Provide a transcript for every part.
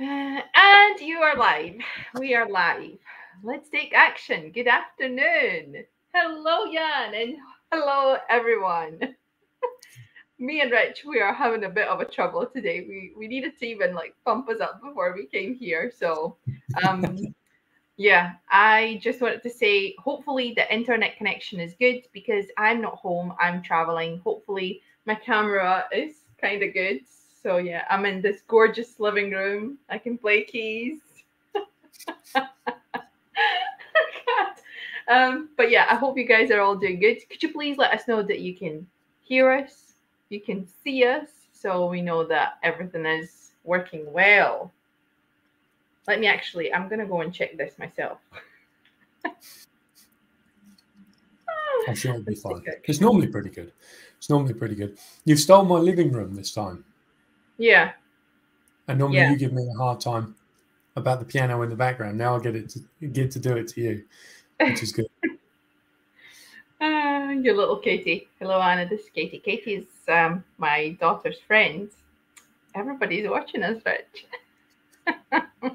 And you are live. We are live. Let's take action. Good afternoon. Hello, Jan, and hello, everyone. Me and Rich, we are having a bit of a trouble today. We we needed to even like pump us up before we came here. So, um, yeah, I just wanted to say, hopefully the internet connection is good because I'm not home. I'm traveling. Hopefully my camera is kind of good so yeah, I'm in this gorgeous living room. I can play keys. um, but yeah, I hope you guys are all doing good. Could you please let us know that you can hear us, you can see us, so we know that everything is working well. Let me actually, I'm gonna go and check this myself. I'm sure it'll be fine. It's normally pretty good. It's normally pretty good. You've stole my living room this time. Yeah. And normally Yeah. you give me a hard time about the piano in the background. Now I get it to get to do it to you, which is good. Ah, your little Katie. Hello, Anna. This is Katie. Katie is um, my daughter's friend. Everybody's watching us, Rich.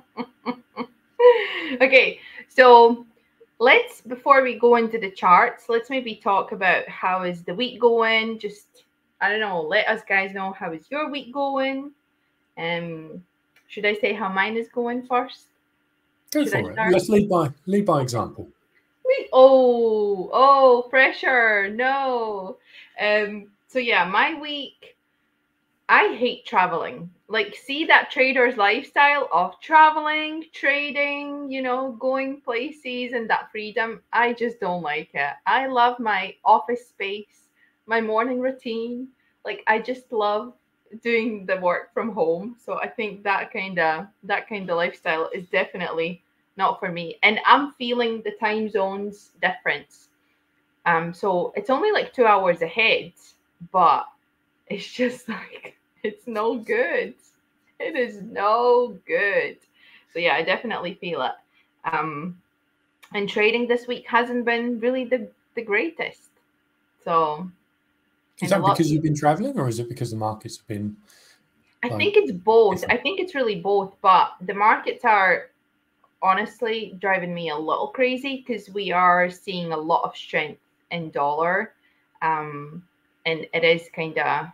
okay, so let's before we go into the charts, let's maybe talk about how is the week going. Just I don't know. Let us guys know how is your week going. Um, should I say how mine is going first? Go Should for it. Let's lead by lead by example. We oh oh pressure no. Um so yeah, my week I hate traveling. Like see that trader's lifestyle of traveling, trading, you know, going places and that freedom. I just don't like it. I love my office space, my morning routine. Like I just love doing the work from home. So I think that kind of that kind of lifestyle is definitely not for me. And I'm feeling the time zones difference. Um, so it's only like two hours ahead, but it's just like it's no good. It is no good. So yeah, I definitely feel it. Um, and trading this week hasn't been really the the greatest. So Is that because you've been traveling, or is it because the markets have been? I like, think it's both. different? I think it's really both, but the markets are honestly driving me a little crazy because we are seeing a lot of strength in dollar. Um, and it is kind of,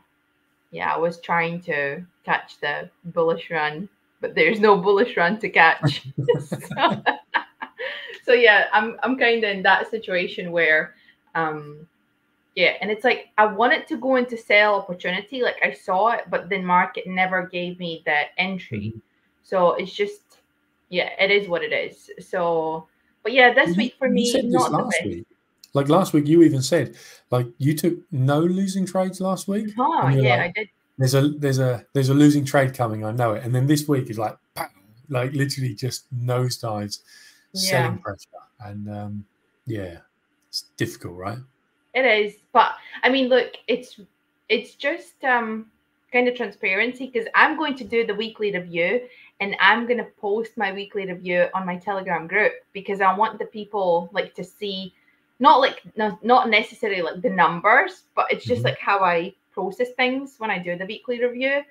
yeah, I was trying to catch the bullish run, but there's no bullish run to catch. so, so yeah, I'm I'm kind of in that situation where um yeah, and it's like I wanted to go into sell opportunity, like I saw it, but the market never gave me that entry. So it's just, yeah, it is what it is. So, but yeah, this You- week for me, not the last best. week. Like last week, you even said like you took no losing trades last week. Huh, yeah, like, I did. There's a there's a there's a losing trade coming. I know it. And then this week is like pow, like literally just nosedives, selling pressure, and um, yeah, it's difficult, right? It is, but I mean, look, it's it's just um kind of transparency because I'm going to do the weekly review and I'm going to post my weekly review on my Telegram group because I want the people like to see not like no, not necessarily like the numbers, but it's just Mhm. like how I process things when I do the weekly review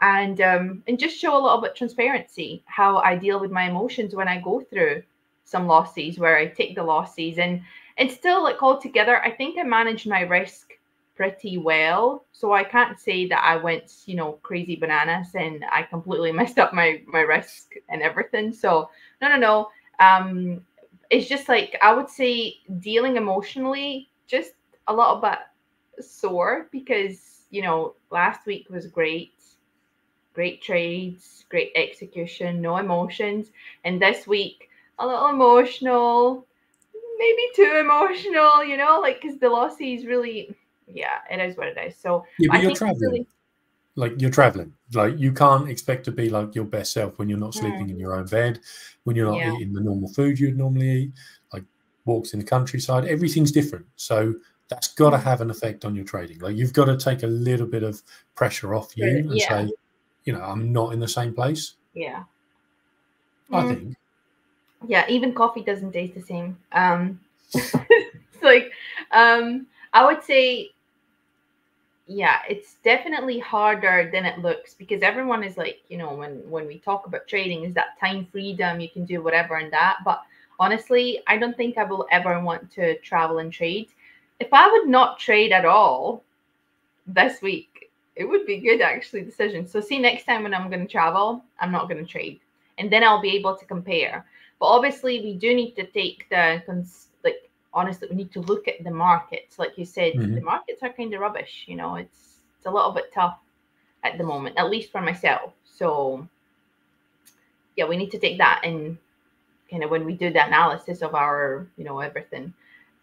and um and just show a little bit transparency how I deal with my emotions when I go through some losses where I take the losses and and still like altogether i think i managed my risk pretty well. So i can't say that i went you know crazy bananas and i completely messed up my my risk and everything. So no no no. Um it's just like i would say dealing emotionally just a little bit sore because you know last week was great. Great trades great execution no emotions. And this week a little emotional maybe too emotional, you know, like because the losses really, yeah, it is what it is. So Yeah, but I you're traveling. really- Like you're traveling. Like you can't expect to be like your best self when you're not Mm. sleeping in your own bed, when you're not Yeah. eating the normal food you'd normally eat, like walks in the countryside. Everything's different. So that's got to Mm. have an effect on your trading. Like you've got to take a little bit of pressure off you Sure, and say, you know, I'm not in the same place. yeah, I Mm, think. Yeah, even coffee doesn't taste the same. Um, it's like, um, I would say, yeah, it's definitely harder than it looks because everyone is like, you know, when when we talk about trading, is that time freedom, you can do whatever and that. But honestly, I don't think I will ever want to travel and trade. If I would not trade at all this week, it would be good actually decision. So see next time when I'm going to travel, I'm not going to trade, and then I'll be able to compare. But obviously, we do need to take the like honestly, we need to look at the markets. Like you said, mm-hmm. the markets are kind of rubbish. You know, it's it's a little bit tough at the moment, at least for myself. So yeah, we need to take that and kind of when we do the analysis of our, you know, everything,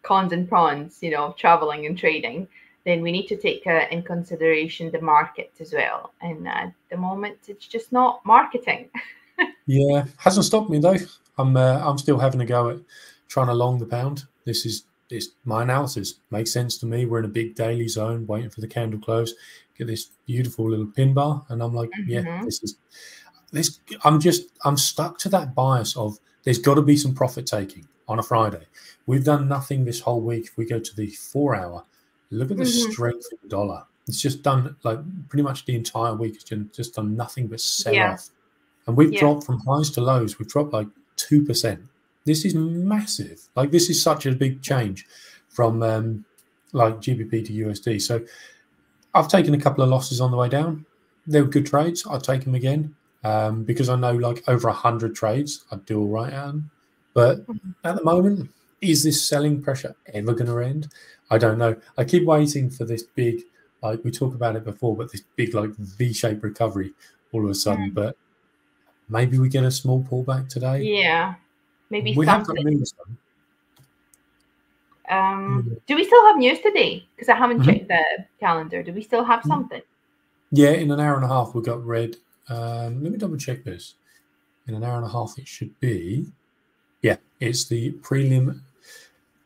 cons and pros, you know, traveling and trading, then we need to take uh, in consideration the market as well. And at the moment, it's just not marketing. yeah, hasn't stopped me though. I'm uh, I'm still having a go at trying to long the pound. This is this my analysis makes sense to me. We're in a big daily zone, waiting for the candle close. Get this beautiful little pin bar, and I'm like, mm-hmm. yeah, this is this. I'm just I'm stuck to that bias of there's got to be some profit taking on a Friday. We've done nothing this whole week. If we go to the four hour, look at the mm-hmm. strength of the dollar. It's just done like pretty much the entire week. It's just done nothing but sell yeah. off, and we've yeah. dropped from highs to lows. We've dropped like two percent this is massive. Like this is such a big change from um, like GBP to USD. So I've taken a couple of losses on the way down. They were good trades. I'll take them again um, because I know like over a hundred trades I'd do all right at them. But mm-hmm. at the moment, is this selling pressure ever going to end? I don't know. I keep waiting for this big, like we talked about it before, but this big like V-shaped recovery all of a sudden. But maybe we get a small pullback today. Yeah, Maybe we something. have got news. Um, mm. Do we still have news today? Because I haven't mm-hmm. checked the calendar. Do we still have mm-hmm. something? Yeah, in an hour and a half we got red. Um, let me double check this. In an hour and a half, it should be. Yeah, it's the prelim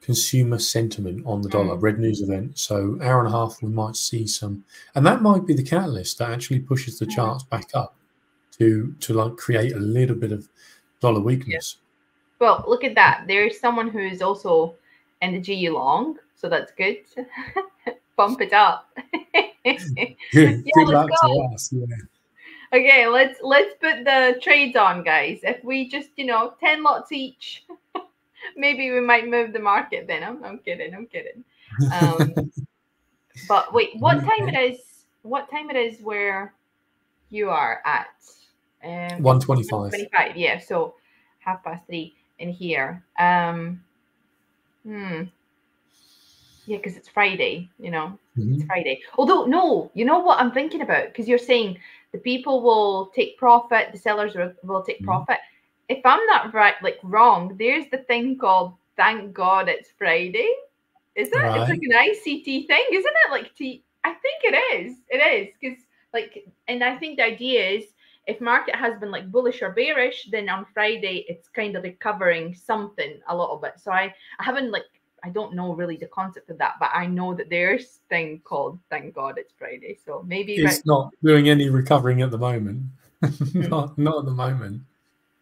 consumer sentiment on the dollar, mm. red news event. So hour and a half, we might see some, and that might be the catalyst that actually pushes the mm. charts back up to to like create a little bit of dollar weakness. Well, look at that. There's someone who's also energy long, so that's good. Bump it up. good, yeah, good luck to us. Yeah. Okay, let's let's put the trades on, guys. If we just, you know, 10 lots each, maybe we might move the market then. I'm, I'm kidding, I'm kidding. Um, but wait, what time it is? What time it is where you are at? Um, 125. 125, yeah. So half past three in here. Um, hmm. Yeah, because it's Friday, you know, mm-hmm. it's Friday. Although, no, you know what I'm thinking about? Because you're saying the people will take profit, the sellers will, will take mm-hmm. profit. If I'm not right, like wrong, there's the thing called "Thank God It's Friday." Is it? Right. It's like an ICT thing, isn't it? Like T. I think it is. It is because like, and I think the idea is if market has been like bullish or bearish, then on Friday it's kind of recovering something a little bit. So I, I haven't like I don't know really the concept of that, but I know that there's thing called thank God it's Friday. So maybe it's right. not doing any recovering at the moment. Hmm. not not at the moment.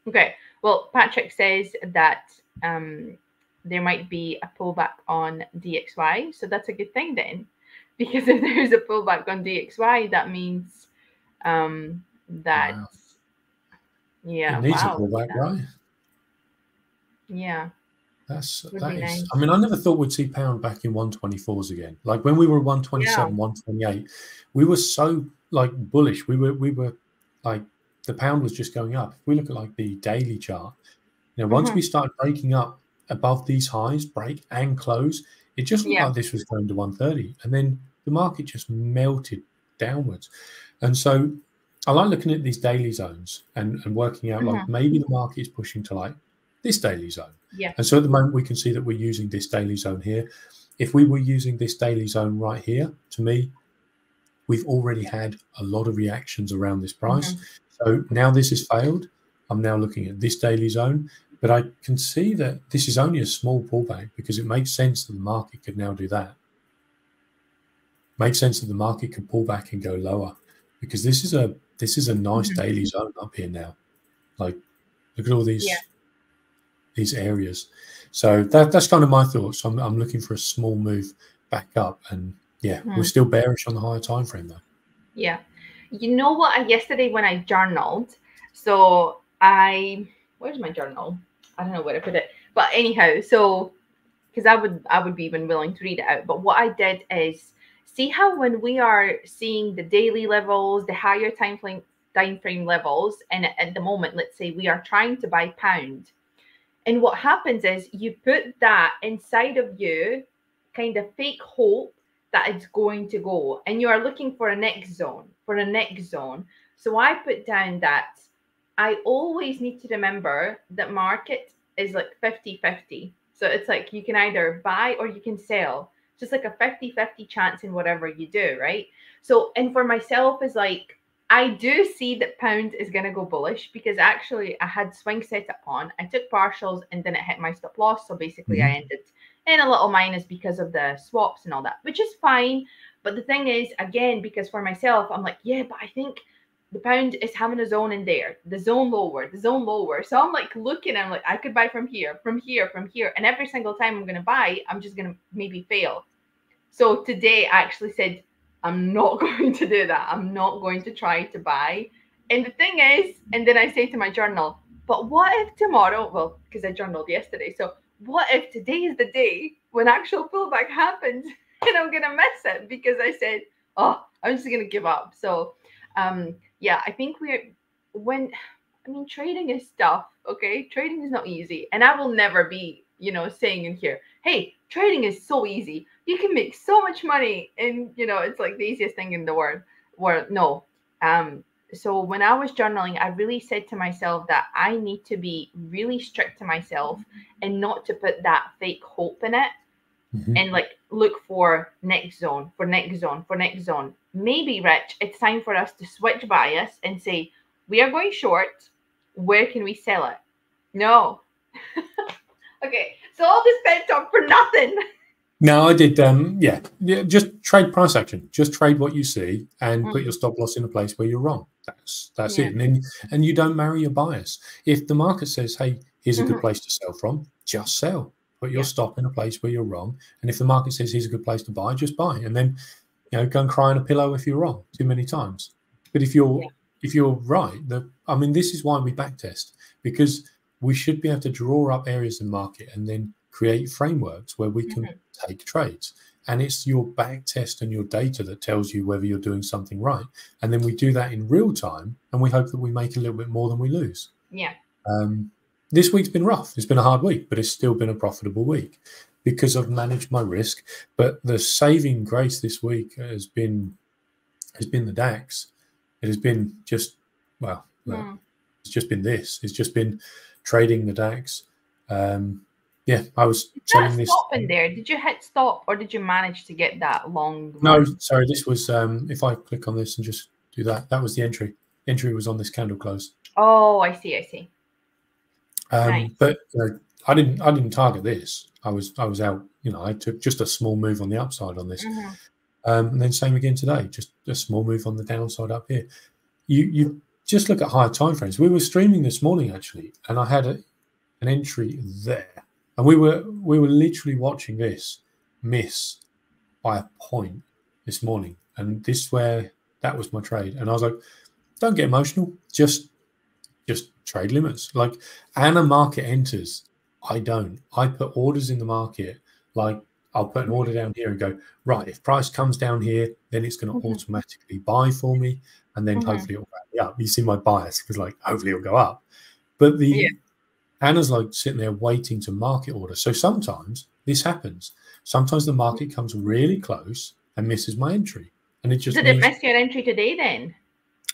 Okay. Well, Patrick says that um, there might be a pullback on DXY, so that's a good thing then, because if there's a pullback on DXY, that means um, that wow. yeah it needs wow, a pullback yeah. right yeah that's Would that is, nice. I mean, I never thought we'd see pound back in 124s again. Like when we were 127, yeah. 128, we were so like bullish. We were we were like the pound was just going up. If we look at like the daily chart, you know, once mm-hmm. we started breaking up above these highs, break and close, it just looked yeah. like this was going to 130. And then the market just melted downwards. And so I like looking at these daily zones and, and working out mm-hmm. like maybe the market is pushing to like this daily zone. Yeah. And so at the moment we can see that we're using this daily zone here. If we were using this daily zone right here, to me, we've already had a lot of reactions around this price. Mm-hmm. So now this has failed. I'm now looking at this daily zone, but I can see that this is only a small pullback because it makes sense that the market could now do that. Makes sense that the market could pull back and go lower because this is a this is a nice mm-hmm. daily zone up here now. Like, look at all these yeah. these areas. So that that's kind of my thoughts. I'm I'm looking for a small move back up, and yeah, hmm. we're still bearish on the higher time frame though. Yeah. You know what? Yesterday when I journaled, so I where's my journal? I don't know where to put it. But anyhow, so because I would I would be even willing to read it out. But what I did is see how when we are seeing the daily levels, the higher time frame time frame levels, and at the moment, let's say we are trying to buy pound. And what happens is you put that inside of you, kind of fake hope that it's going to go. And you are looking for a next zone, for a next zone. So I put down that I always need to remember that market is like 50 50. So it's like you can either buy or you can sell, just like a 50 50 chance in whatever you do, right? So, and for myself, is like I do see that pound is going to go bullish because actually I had swing set up on. I took partials and then it hit my stop loss. So basically, mm-hmm. I ended in a little minus because of the swaps and all that, which is fine. But the thing is, again, because for myself, I'm like, yeah, but I think the pound is having a zone in there, the zone lower, the zone lower. So I'm like looking, I'm like, I could buy from here, from here, from here. And every single time I'm going to buy, I'm just going to maybe fail. So today I actually said, I'm not going to do that. I'm not going to try to buy. And the thing is, and then I say to my journal, but what if tomorrow, well, because I journaled yesterday. So what if today is the day when actual pullback happens and I'm going to miss it because I said, oh, I'm just going to give up. So, um, yeah, I think we're when I mean trading is tough. Okay, trading is not easy, and I will never be, you know, saying in here, hey, trading is so easy. You can make so much money, and you know, it's like the easiest thing in the world. World, no. Um, so when I was journaling, I really said to myself that I need to be really strict to myself and not to put that fake hope in it mm-hmm. and like look for next zone, for next zone, for next zone. Maybe, Rich, it's time for us to switch bias and say, we are going short. Where can we sell it? No. okay, so all this pet talk for nothing. No, I did. Um, yeah, yeah. Just trade price action. Just trade what you see and mm. put your stop loss in a place where you're wrong. That's that's yeah. it. And then and you don't marry your bias. If the market says, "Hey, here's a mm-hmm. good place to sell from," just sell. Put your yeah. stop in a place where you're wrong. And if the market says here's a good place to buy, just buy. And then, you know, go and cry on a pillow if you're wrong too many times. But if you're yeah. if you're right, the I mean, this is why we backtest because we should be able to draw up areas in the market and then create frameworks where we can mm-hmm. take trades. And it's your back test and your data that tells you whether you're doing something right. And then we do that in real time and we hope that we make a little bit more than we lose. Yeah. Um, this week's been rough. It's been a hard week, but it's still been a profitable week because I've managed my risk. But the saving grace this week has been has been the DAX. It has been just well, mm. it's just been this. It's just been trading the DAX. Um, yeah, I was did selling this. Stop in there. Did you hit stop, or did you manage to get that long? No, sorry. This was um, if I click on this and just do that. That was the entry. Entry was on this candle close. Oh, I see. I see. Um, nice. But you know, I didn't. I didn't target this. I was. I was out. You know, I took just a small move on the upside on this, mm-hmm. um, and then same again today. Just a small move on the downside up here. You you just look at higher time frames. We were streaming this morning actually, and I had a, an entry there, and we were we were literally watching this miss by a point this morning, and this where that was my trade, and I was like, don't get emotional, just just trade limits. Like Anna market enters, I don't. I put orders in the market. Like I'll put an order down here and go, right, if price comes down here, then it's going to mm-hmm. automatically buy for me. And then mm-hmm. hopefully it'll me up. You see my bias because like hopefully it'll go up. But the yeah. Anna's like sitting there waiting to market order. So sometimes this happens. Sometimes the market comes really close and misses my entry. And it just Did it miss your entry today then?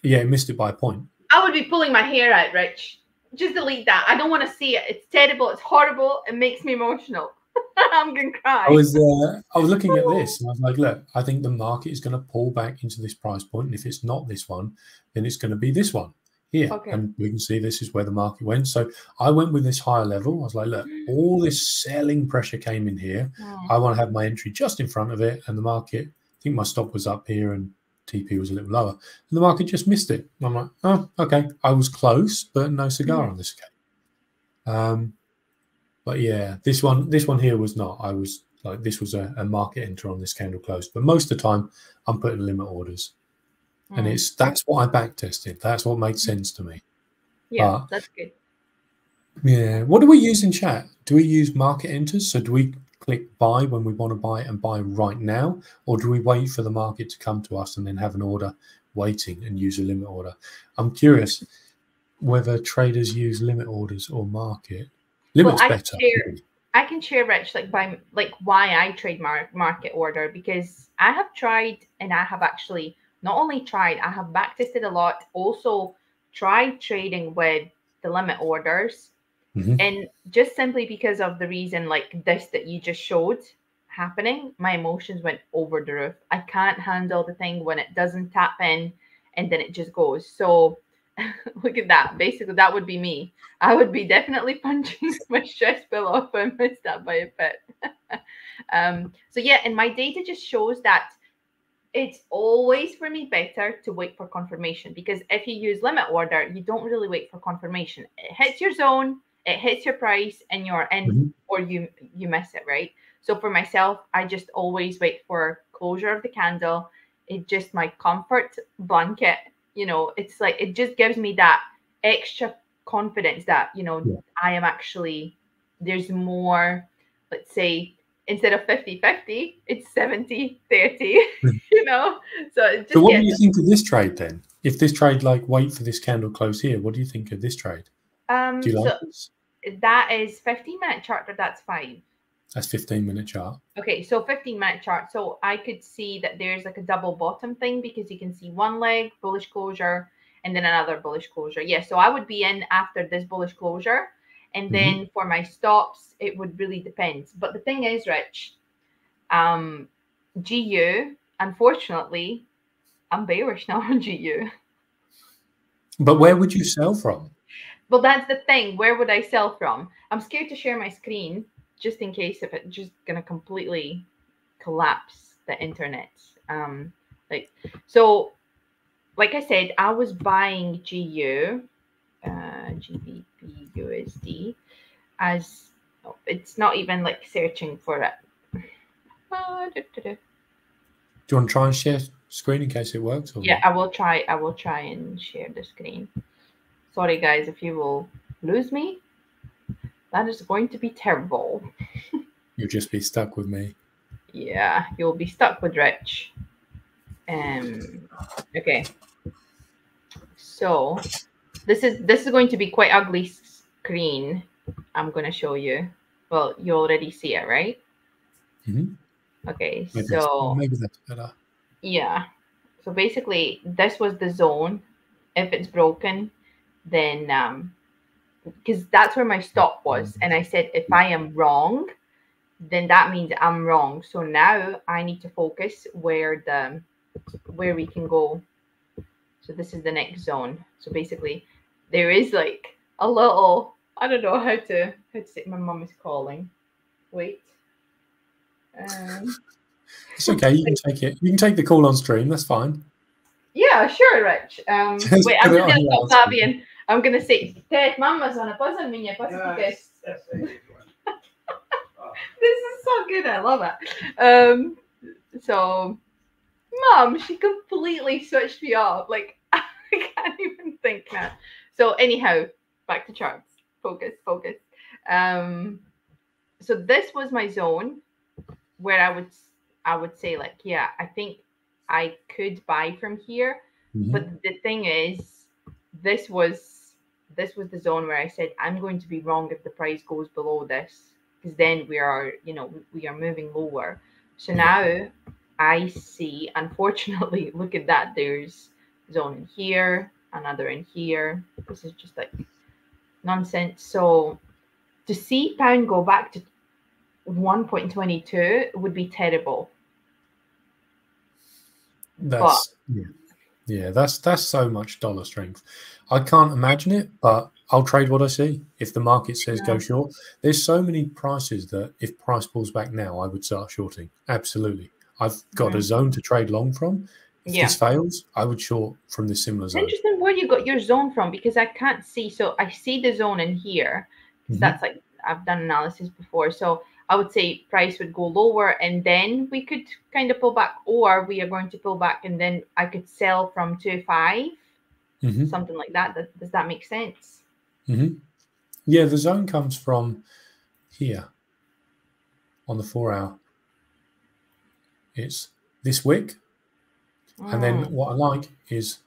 Yeah, it missed it by a point. I would be pulling my hair out, Rich. Just delete that. I don't want to see it. It's terrible. It's horrible. It makes me emotional. I'm gonna cry. I was uh, I was looking at this and I was like, look, I think the market is going to pull back into this price point, and if it's not this one, then it's going to be this one here, okay. and we can see this is where the market went. So I went with this higher level. I was like, look, all this selling pressure came in here. I want to have my entry just in front of it, and the market. I think my stop was up here, and TP was a little lower, and the market just missed it. I'm like, oh, okay, I was close, but no cigar mm. on this occasion. Um, but yeah, this one, this one here was not. I was like this was a, a market enter on this candle close. But most of the time, I'm putting limit orders, and Mm. it's that's what I back tested. That's what made sense to me. yeah, uh, that's good. Yeah. What do we use in chat? Do we use market enters? So do we click buy when we want to buy and buy right now, or do we wait for the market to come to us and then have an order waiting and use a limit order? I'm curious whether traders use limit orders or market. Limit's I better. share- I can share Rich like by like why I trade mar- market order because I have tried and I have actually not only tried, I have backtested a lot, also tried trading with the limit orders. Mhm. And just simply because of the reason like this that you just showed happening, my emotions went over the roof. I can't handle the thing when it doesn't tap in and then it just goes. So look at that. Basically, that would be me. I would be definitely punching my stress bill off if I missed that by a bit. um, so yeah, and my data just shows that it's always for me better to wait for confirmation because if you use limit order, you don't really wait for confirmation. It hits your zone, it hits your price, and you're in, Mhm. or you you miss it, right? So for myself, I just always wait for closure of the candle. It just my comfort blanket. You know, it's like it just gives me that extra confidence that you know Yeah. I am actually there's more. Let's say instead of 50 50 it's 70 30 Mhm. you know so just So what do you think of this trade then? If this trade like wait for this candle close here, what do you think of this trade? um Do you so like this? that is 15 minute chart but that's fine That's 15 minute chart. Okay, so 15 minute chart. So I could see that there's like a double bottom thing because you can see one leg, bullish closure, and then another bullish closure. Yeah, so I would be in after this bullish closure. And Mhm. then for my stops, it would really depend. But the thing is, Rich, um, GU, unfortunately, I'm bearish now on GU. But where would you sell from? Well, that's the thing. Where would I sell from? I'm scared to share my screen just in case if it's just gonna completely collapse the internet. Um, like so, like I said, I was buying GU, GBP USD, as oh, it's not even like searching for it. Uh, duh, duh, duh. Do you want to try and share screen in case it works? Or Yeah, I will try. I will try and share the screen. Sorry, guys, if you will lose me, that is going to be terrible. You'll just be stuck with me. Yeah, you'll be stuck with Rich. Um. Okay. So, this is this is going to be quite ugly screen. I'm going to show you. Well, you already see it, right? Mhm. Okay. Maybe, so maybe that's better. Yeah. So basically, this was the zone. If it's broken, then um, because that's where my stop was, and I said if I am wrong, then that means I'm wrong. So now I need to focus where the where we can go. So this is the next zone. So basically, there is like a little. I don't know how to how to say. My mom is calling. Wait. Um, It's okay. You can take it. You can take the call on stream. That's fine. Yeah, sure, Rich. Um, wait, I'm put it just on gonna your stop loudspeaker. Fabian. I'm gonna say, Ted, mamma sa napasa minha pacificas. This is so good. I love it. Um, so, mom, she completely switched me off. Like, I can't even think now. So, anyhow, back to charts. Focus, focus. Um, so this was my zone where I would, I would say, like, yeah, I think I could buy from here. Mhm. But the thing is, this was this was the zone where I said I'm going to be wrong if the price goes below this, because then we are, you know, we- we are moving lower. So now I see, unfortunately, look at that. There's zone in here, another in here. This is just like nonsense. So to see pound go back to 1.22 would be terrible. That's yeah. yeah. That's that's so much dollar strength. I can't imagine it, but I'll trade what I see. If the market says Yeah. go short, there's so many prices that if price pulls back now, I would start shorting. Absolutely. I've got a zone to trade long from. If Yeah. this fails, I would short from the similar zone. interesting where you got your zone from because I can't see. So I see the zone in here. Mhm. That's like I've done analysis before. So I would say price would go lower and then we could kind of pull back, or we are going to pull back and then I could sell from two five, Mm-hmm. something like that. That- Does that make sense? Mm-hmm. Yeah, the zone comes from here on the four hour. It's this wick, and then Mm, what I like is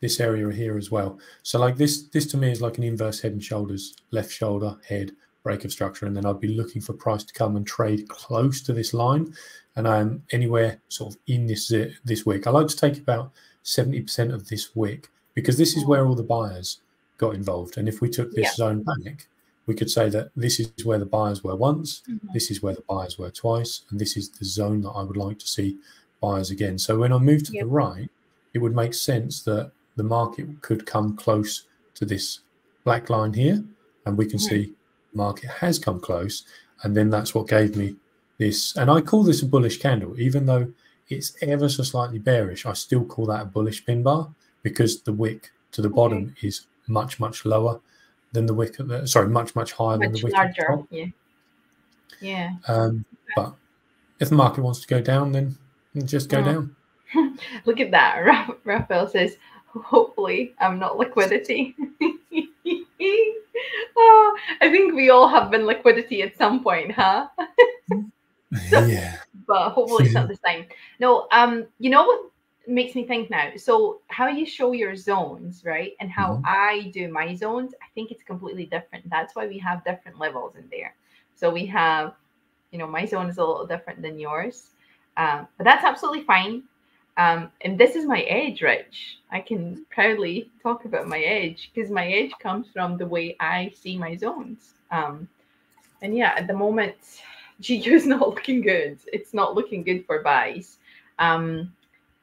this area here as well. So like this, this to me is like an inverse head and shoulders, left shoulder, head, break of structure, and then I'd be looking for price to come and trade close to this line, and I'm anywhere sort of in this this wick. I like to take about seventy percent of this wick because this is where all the buyers got involved, and if we took this Yeah. zone back, we could say that this is where the buyers were once, mhm. this is where the buyers were twice, and this is the zone that I would like to see buyers again. So when I move to Yep. the right, it would make sense that the market could come close to this black line here, and we can see the market has come close, and then that's what gave me this. And I call this a bullish candle, even though it's ever so slightly bearish. I still call that a bullish pin bar because the wick to the Okay. bottom is much much lower than the wick at the sorry much much higher than the Much wick at the larger. top. Yeah. Yeah. Um, but if the market wants to go down, then just go Mm. down. Look at that. Ra- Raphael says, hopefully I'm not liquidity. oh, I think we all have been liquidity at some point, huh? yeah. But hopefully it's not this time. No, um, you know what makes me think now? So how you show your zones, right? And how Mhm. I do my zones, I think it's completely different. That's why we have different levels in there. So we have, you know, my zone is a little different than yours. Um, but that's absolutely fine. Um, and this is my edge, Rich. I can proudly talk about my edge because my edge comes from the way I see my zones. Um, and yeah, at the moment, GU is not looking good. It's not looking good for buys. Um,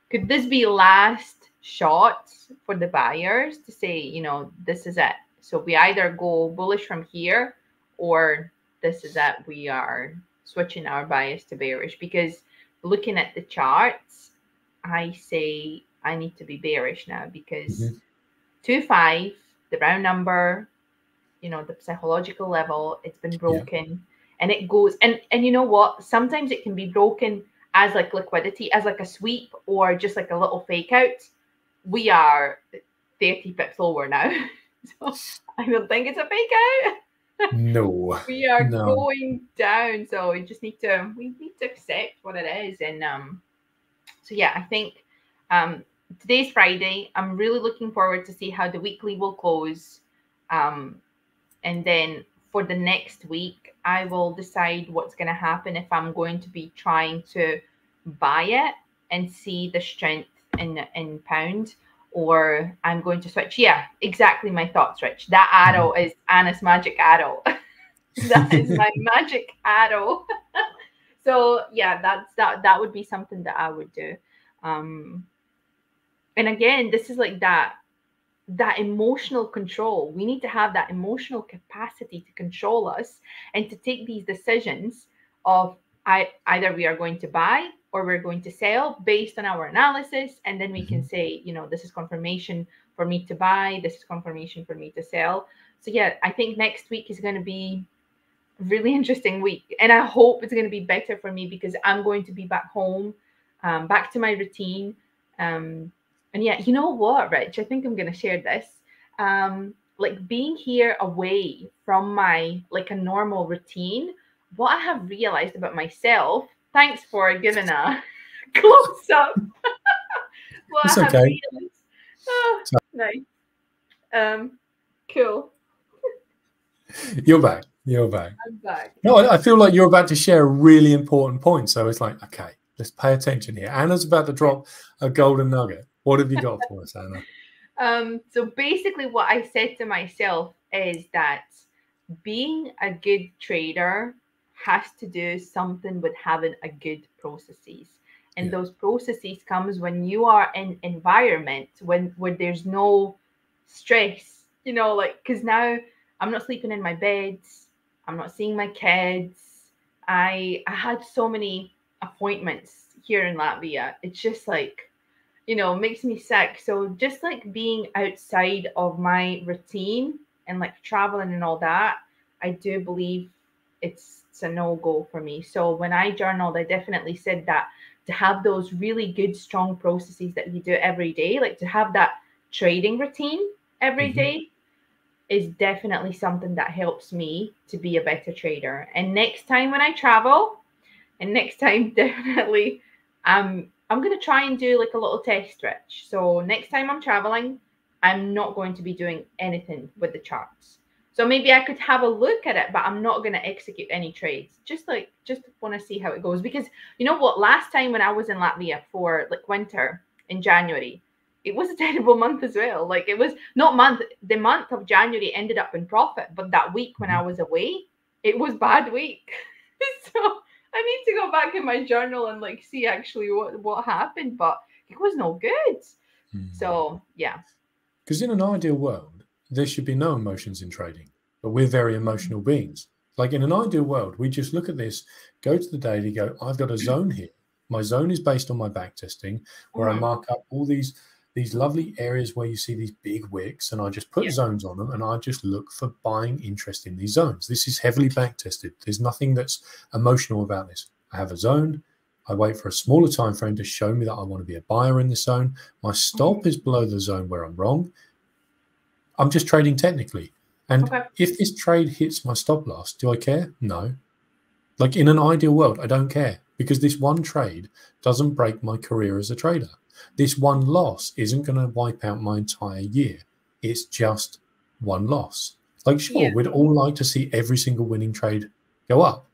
could this be last shot for the buyers to say, you know, this is it? So we either go bullish from here or this is it. We are switching our bias to bearish because looking at the charts, I say I need to be bearish now because Mhm. two five, the round number, you know, the psychological level, it's been broken, and it goes. And and you know what? Sometimes it can be broken as like liquidity, as like a sweep, or just like a little fake out. We are thirty pips lower now, so I don't think it's a fake out No. we are No. going down so we just need to we need to accept what it is and um so yeah i think um today's friday i'm really looking forward to see how the weekly will close um and then for the next week i will decide what's going to happen if i'm going to be trying to buy it and see the strength in in pound or i'm going to switch yeah exactly my thoughts rich that arrow is anna's magic arrow that is my magic arrow. so yeah, that's that that would be something that I would do. Um and again, this is like that that emotional control. We need to have that emotional capacity to control us and to take these decisions of I either we are going to buy or we're going to sell based on our analysis and then we can say, you know, this is confirmation for me to buy, this is confirmation for me to sell. So yeah, I think next week is going to be really interesting week and i hope it's going to be better for me because i'm going to be back home um, back to my routine. Um, and yeah you know what rich i think i'm going to share this. Um, like being here away from my like a normal routine what i have realized about myself thanks for giving a close up what It's okay. oh, nice um cool You're back. You're back. i'm back No, I, I feel like you're about to share a really important point. So it's like, okay, let's pay attention here. Anna's about to drop a golden nugget. What have you got for us, Anna? Um, so basically, what I said to myself is that being a good trader has to do something with having a good processes. And Yeah. those processes comes when you are in environment when where there's no stress, you know, like because now I'm not sleeping in my bed, I'm not seeing my kids. I I had so many appointments here in Latvia. It's just like you know, makes me sick. So just like being outside of my routine and like traveling and all that, I do believe it's it's a no go for me. So when I journaled, I definitely said that to have those really good, strong processes that you do every day, like to have that trading routine every Mhm. day, is definitely something that helps me to be a better trader. And next time when I travel, and next time definitely I'm I'm gonna try and do like a little test stretch. So next time I'm traveling, I'm not going to be doing anything with the charts. So maybe I could have a look at it, but I'm not going to execute any trades. Just like just want to see how it goes because you know what? Last time when I was in Latvia for like winter in January, it was a terrible month as well. Like it was not month. The month of January ended up in profit, but that week when I was away, it was bad week. so I need to go back in my journal and like see actually what what happened, but it was no good. Mm. So yeah, Because in an ideal world, there should be no emotions in trading, but we're very emotional beings. Like in an ideal world, we just look at this, go to the daily, go, I've got a zone here. My zone is based on my back testing, where I Mhm. mark up all these these lovely areas where you see these big wicks, and I just put Yeah. zones on them, and I just look for buying interest in these zones. This is heavily back tested. There's nothing that's emotional about this. I have a zone. I wait for a smaller time frame to show me that I want to be a buyer in the zone. My stop is below the zone where I'm wrong. I'm just trading technically. And Okay. if this trade hits my stop loss, do I care? No. Like in an ideal world, I don't care because this one trade doesn't break my career as a trader. This one loss isn't going to wipe out my entire year. It's just one loss. Like, sure, Yeah. we'd all like to see every single winning trade go up.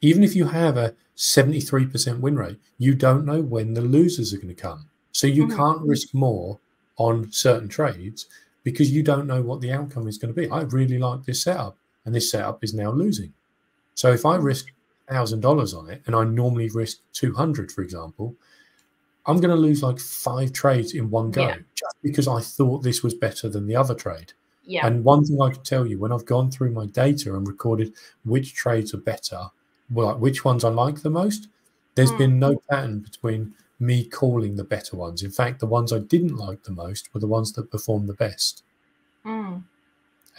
Even if you have a 73% win rate, you don't know when the losers are going to come. So you Mhm. can't risk more on certain trades because you don't know what the outcome is going to be. I really like this setup, and this setup is now losing. So if I risk thousand dollars on it, and I normally risk two hundred, for example, I'm going to lose like five trades in one go Yeah. just because I thought this was better than the other trade. yeah, And one thing I can tell you, when I've gone through my data and recorded which trades are better, well, like which ones I like the most, there's Mm. been no pattern between me calling the better ones. In fact, the ones I didn't like the most were the ones that performed the best. Mm.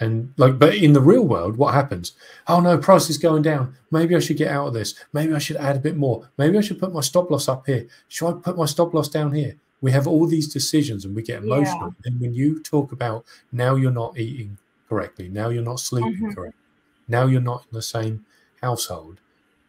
And like, but in the real world, what happens? Oh no, price is going down. Maybe I should get out of this. Maybe I should add a bit more. Maybe I should put my stop loss up here. Should I put my stop loss down here? We have all these decisions and we get Yeah. emotional. And when you talk about now you're not eating correctly, now you're not sleeping Mhm. correctly, now you're not in the same household,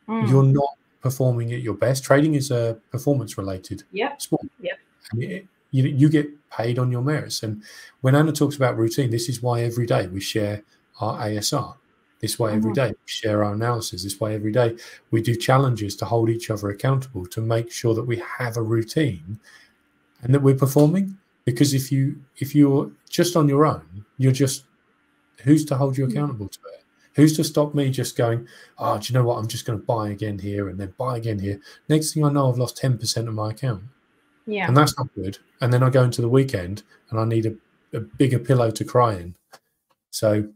Mm. you're not performing at your best. Trading is a performance related Yep. sport. Yep. And it, you, you get paid on your merits. And when Anna talks about routine, this is why every day we share our ASR. This way, every Mhm. day we share our analysis. This way, every day we do challenges to hold each other accountable to make sure that we have a routine and that we're performing. Because if you if you're just on your own, you're just who's to hold you Mm. accountable to? Who's to stop me just going, oh, do you know what? I'm just going to buy again here and then buy again here. Next thing I know, I've lost 10% of my account. Yeah. And that's not good. And then I go into the weekend and I need a, a bigger pillow to cry in. So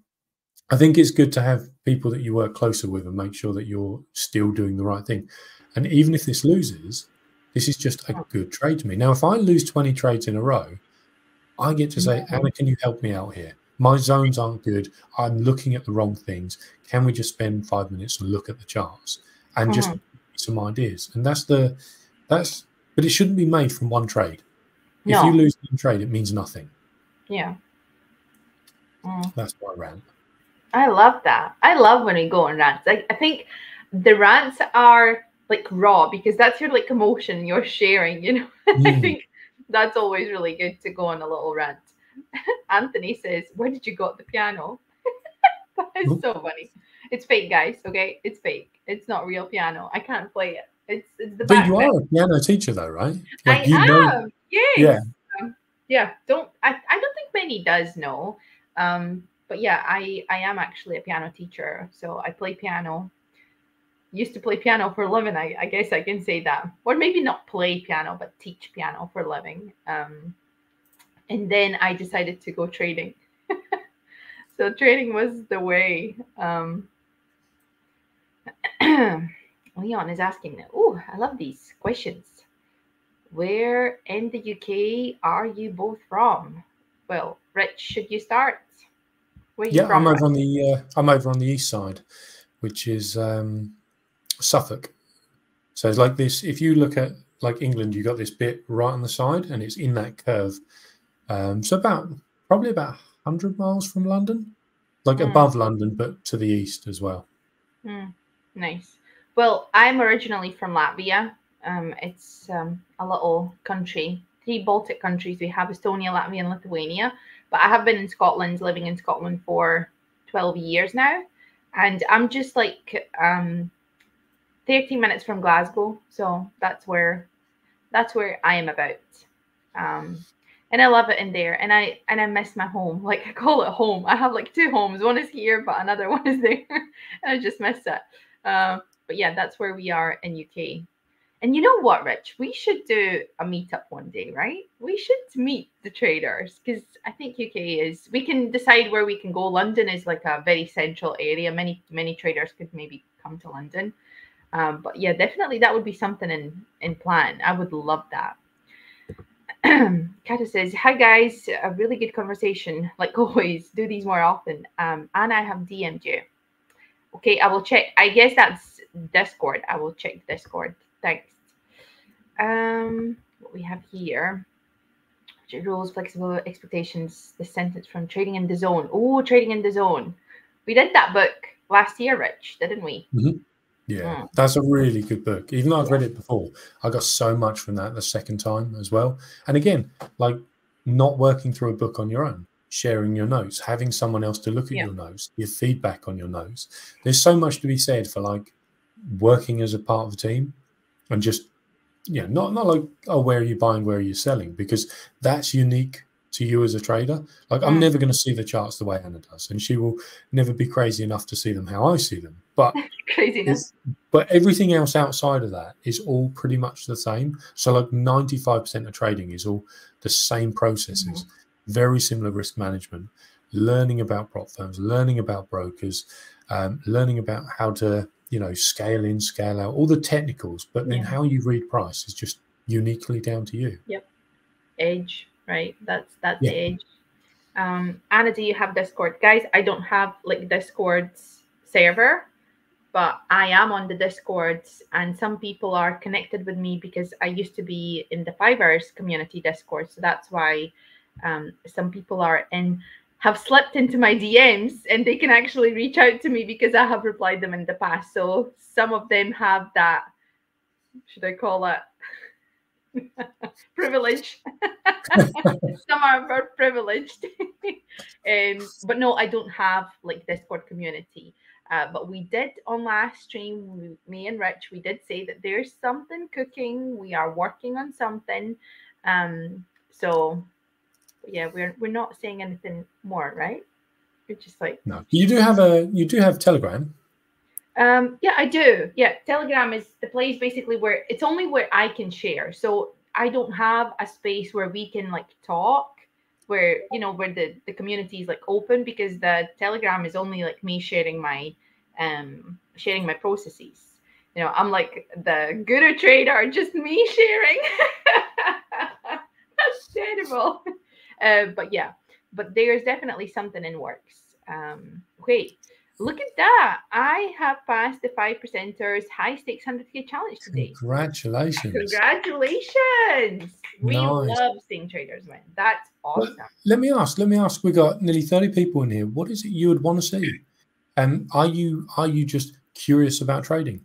I think it's good to have people that you work closer with and make sure that you're still doing the right thing. And even if this loses, this is just a oh. good trade to me. Now, if I lose 20 trades in a row, I get to say, Anna, can you help me out here? My zones aren't good. I'm looking at the wrong things. Can we just spend five minutes and look at the charts and just Mhm. some ideas? And that's the that's but it shouldn't be made from one trade. If you lose one trade, it means nothing. Yeah. Mm. That's my rant. I love that. I love when we go on rants. I, I think the rants are like raw because that's your like emotion you're sharing, you know. I Mm. think that's always really good to go on a little rant. Anthony says, Where did you got the piano? that is so funny. It's fake, guys. Okay. It's fake. It's not real piano. I can't play it. It's it's the But you are a piano teacher, though, right? I you am. know, yes. Yeah. Um, yeah. Don't I, I don't think many does know. Um, but yeah, I I am actually a piano teacher. So I play piano. Used to play piano for a living. I, I guess I can say that. Or maybe not play piano, but teach piano for a living. Um, and then I decided to go trading. so trading was the way. Um, Leon is asking, oh, I love these questions. Where in the UK are you both from? Well, Rich, should you start? Where are you Yeah, from? I'm over on the uh, I'm over on the east side, which is um, Suffolk. So it's like this. If you look at like England, you got this bit right on the side, and it's in that curve. Um, so about probably about hundred miles from London, like mm. above London, but to the east as well. Mm. Nice. Well, I'm originally from Latvia. Um, it's um, a little country, three Baltic countries. We have Estonia, Latvia, and Lithuania. But I have been in Scotland, living in Scotland for 12 years now. And I'm just like um, 13 minutes from Glasgow. So that's where that's where I am about. Um, and I love it in there. And I and I miss my home. Like I call it home. I have like two homes. One is here, but another one is there. I just miss it. Uh, but yeah, that's where we are in UK. And you know what, Rich? We should do a meetup one day, right? We should meet the traders because I think UK is. We can decide where we can go. London is like a very central area. Many many traders could maybe come to London. Um, but yeah, definitely that would be something in in plan. I would love that. Kata says, "Hi guys, a really good conversation. Like always, do these more often." Um, and I have DM'd you. Okay, I will check. I guess that's Discord. I will check Discord. Thanks. Um, what we have here. Rules, flexible expectations, the sentence from Trading in the Zone. Oh, Trading in the Zone. We did that book last year, Rich, didn't we? Mm-hmm. Yeah, mm. that's a really good book. Even though I've read it before, I got so much from that the second time as well. And again, like not working through a book on your own, sharing your notes, having someone else to look at yeah. your notes, your feedback on your notes. There's so much to be said for like working as a part of a team and just yeah, not not like oh where are you buying, where are you selling, because that's unique to you as a trader. Like I'm never going to see the charts the way Anna does, and she will never be crazy enough to see them how I see them. But craziness. But everything else outside of that is all pretty much the same. So like 95% of trading is all the same processes, mm-hmm. very similar risk management, learning about prop firms, learning about brokers, um, learning about how to you know scale in, scale out, all the technicals. But then yeah. how you read price is just uniquely down to you. Yep. Edge right? That's that's yeah. the age. Um, Anna, do you have Discord? Guys, I don't have like Discord's server, but I am on the Discords, and some people are connected with me because I used to be in the Fivers community Discord. So that's why um, some people are in have slipped into my DMs and they can actually reach out to me because I have replied them in the past. So some of them have that, should I call it privilege. Some are very privileged. um, but no, I don't have like Discord community. Uh, but we did on last stream, me and Rich, we did say that there's something cooking. We are working on something. Um, so yeah, we're we're not saying anything more, right? We're just like no. You do have a you do have Telegram. Um, yeah, I do. Yeah, Telegram is the place basically where it's only where I can share. So I don't have a space where we can like talk, where you know where the the community is like open because the Telegram is only like me sharing my um sharing my processes. You know, I'm like the guru trader, just me sharing. That's terrible. Uh, but yeah, but there's definitely something in works. Um, wait, Look at that. I have passed the five percenters high stakes 100k challenge today. Congratulations. Congratulations. We nice. love seeing traders win. That's awesome. Well, let me ask, let me ask. We got nearly 30 people in here. What is it you would want to see? And are you are you just curious about trading?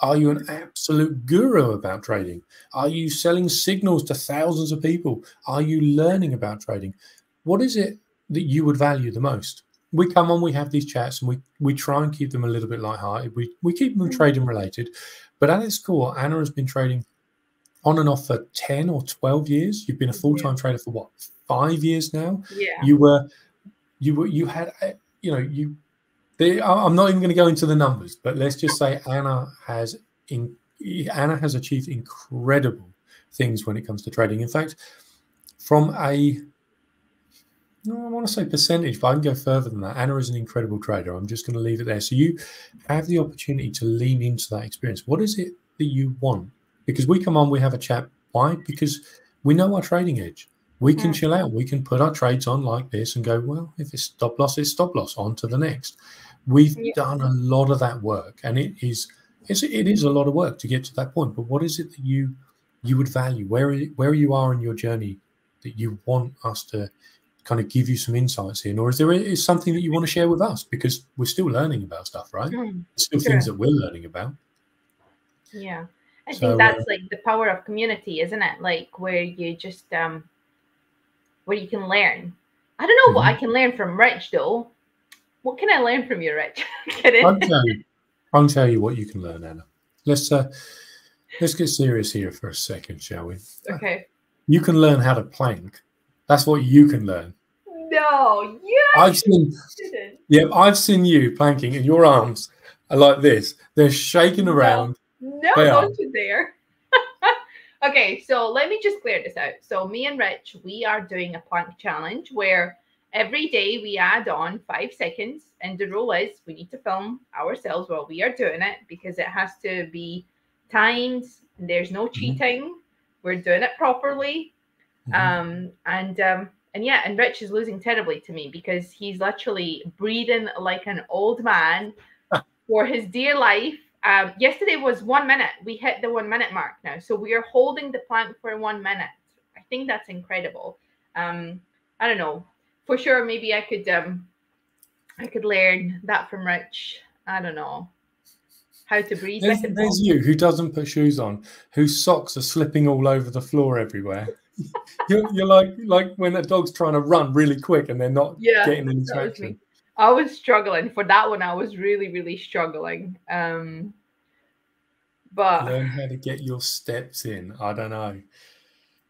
Are you an absolute guru about trading? Are you selling signals to thousands of people? Are you learning about trading? What is it that you would value the most? We come on, we have these chats, and we we try and keep them a little bit light-hearted. We we keep them mm. trading related, but at its core, Anna has been trading on and off for ten or twelve years. You've been a full-time yeah. trader for what five years now. Yeah, you were, you were, you had, uh, you know, you. They, I'm not even going to go into the numbers, but let's just say Anna has in Anna has achieved incredible things when it comes to trading. In fact, from a no, I want to say percentage, but I can go further than that. Anna is an incredible trader. I'm just going to leave it there. So you have the opportunity to lean into that experience. What is it that you want? Because we come on, we have a chat. Why? Because we know our trading edge. We can Mm. chill out. We can put our trades on like this and go, well, if it's stop loss, it's stop loss. On to the next. We've Yeah. done a lot of that work, and it is it's, it is a lot of work to get to that point. But what is it that you you would value? Where where you are in your journey that you want us to kind of give you some insights in, or is there is something that you want to share with us because we're still learning about stuff, right? Mm, There's still Sure. things that we're learning about. yeah. I So, think uh, that's like the power of community, isn't it? Like where you just um where you can learn. I don't know what Mm-hmm. I can learn from Rich though. What can I learn from you, Rich? I'll tell you. I'll tell you what you can learn, Anna. Let's uh, let's get serious here for a second, shall we? Okay. You can learn how to plank. That's what you can learn. No, you I've seen, didn't. yeah, I've seen you planking, and your arms are like this. They're shaking around. No, don't you dare. okay, so let me just clear this out. So me and Rich, we are doing a plank challenge where every day we add on five seconds, and the rule is we need to film ourselves while we are doing it because it has to be timed. And there's no cheating. Mm-hmm. We're doing it properly. Mhm. Um, and um, and yeah, and Rich is losing terribly to me because he's literally breathing like an old man for his dear life. Um, yesterday was one minute. We hit the one minute mark now, so we are holding the plank for one minute. I think that's incredible. Um, I don't know for sure. Maybe I could um, I could learn that from Rich. I don't know how to breathe. There's, there's you who doesn't put shoes on, whose socks are slipping all over the floor everywhere. you're, you're like like when a dog's trying to run really quick and they're not Yeah, getting any traction. I was struggling for that one. I was really, really struggling. Um, but learn how to get your steps in. I don't know.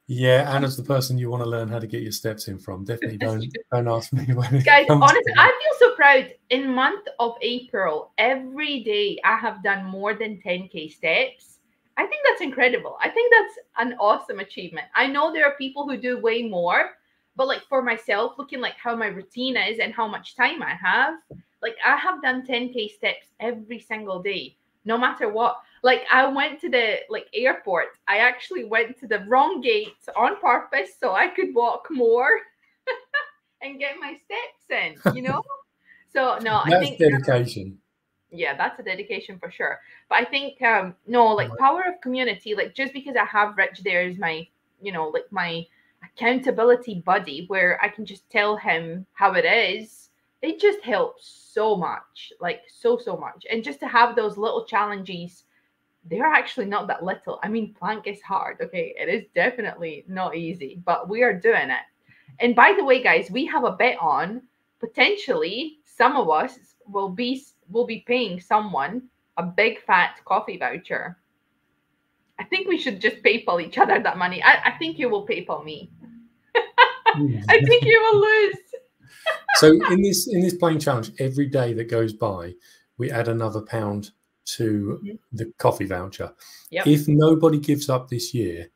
Yeah, Anna's the person you want to learn how to get your steps in from. Definitely don't don't ask me when it guys, honestly. I feel so proud. In month of April, every day I have done more than 10k steps. I think that's incredible. I think that's an awesome achievement. I know there are people who do way more, but like for myself, looking like how my routine is and how much time I have, like I have done 10k steps every single day, no matter what. Like I went to the like airport. I actually went to the wrong gate on purpose so I could walk more and get my steps in, you know? so no, I think dedication. Yeah that's a dedication for sure. But i think um no like Right. power of community like just because i have rich there is my you know like my accountability buddy where i can just tell him how it is it just helps so much like so so much. And just to have those little challenges they're actually not that little. I mean plank is hard okay? It is definitely not easy but we are doing it. And by the way guys we have a bet on potentially some of us will be will be paying someone a big fat coffee voucher. I think we should just PayPal each other that money. I, I think you will PayPal me. I think you will lose. so in this in this playing challenge, every day that goes by, we add another pound to Mhm. the coffee voucher. Yep. If nobody gives up this year,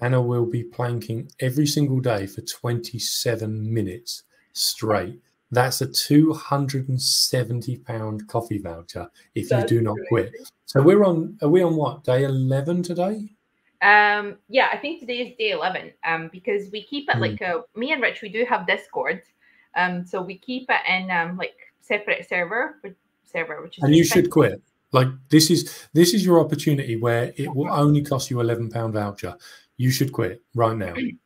Anna will be planking every single day for 27 minutes straight. That's a 270 pound coffee voucher if That's you do not quit. So we're on are we on what day 11 today? Um, yeah, I think today is day eleven. Um, because we keep it Hmm. like uh, me and Rich, we do have Discord. Um, so we keep it in um like separate server, server, which is And you should quit. Like this is this is your opportunity where it will only cost you 11 pound voucher. You should quit right now.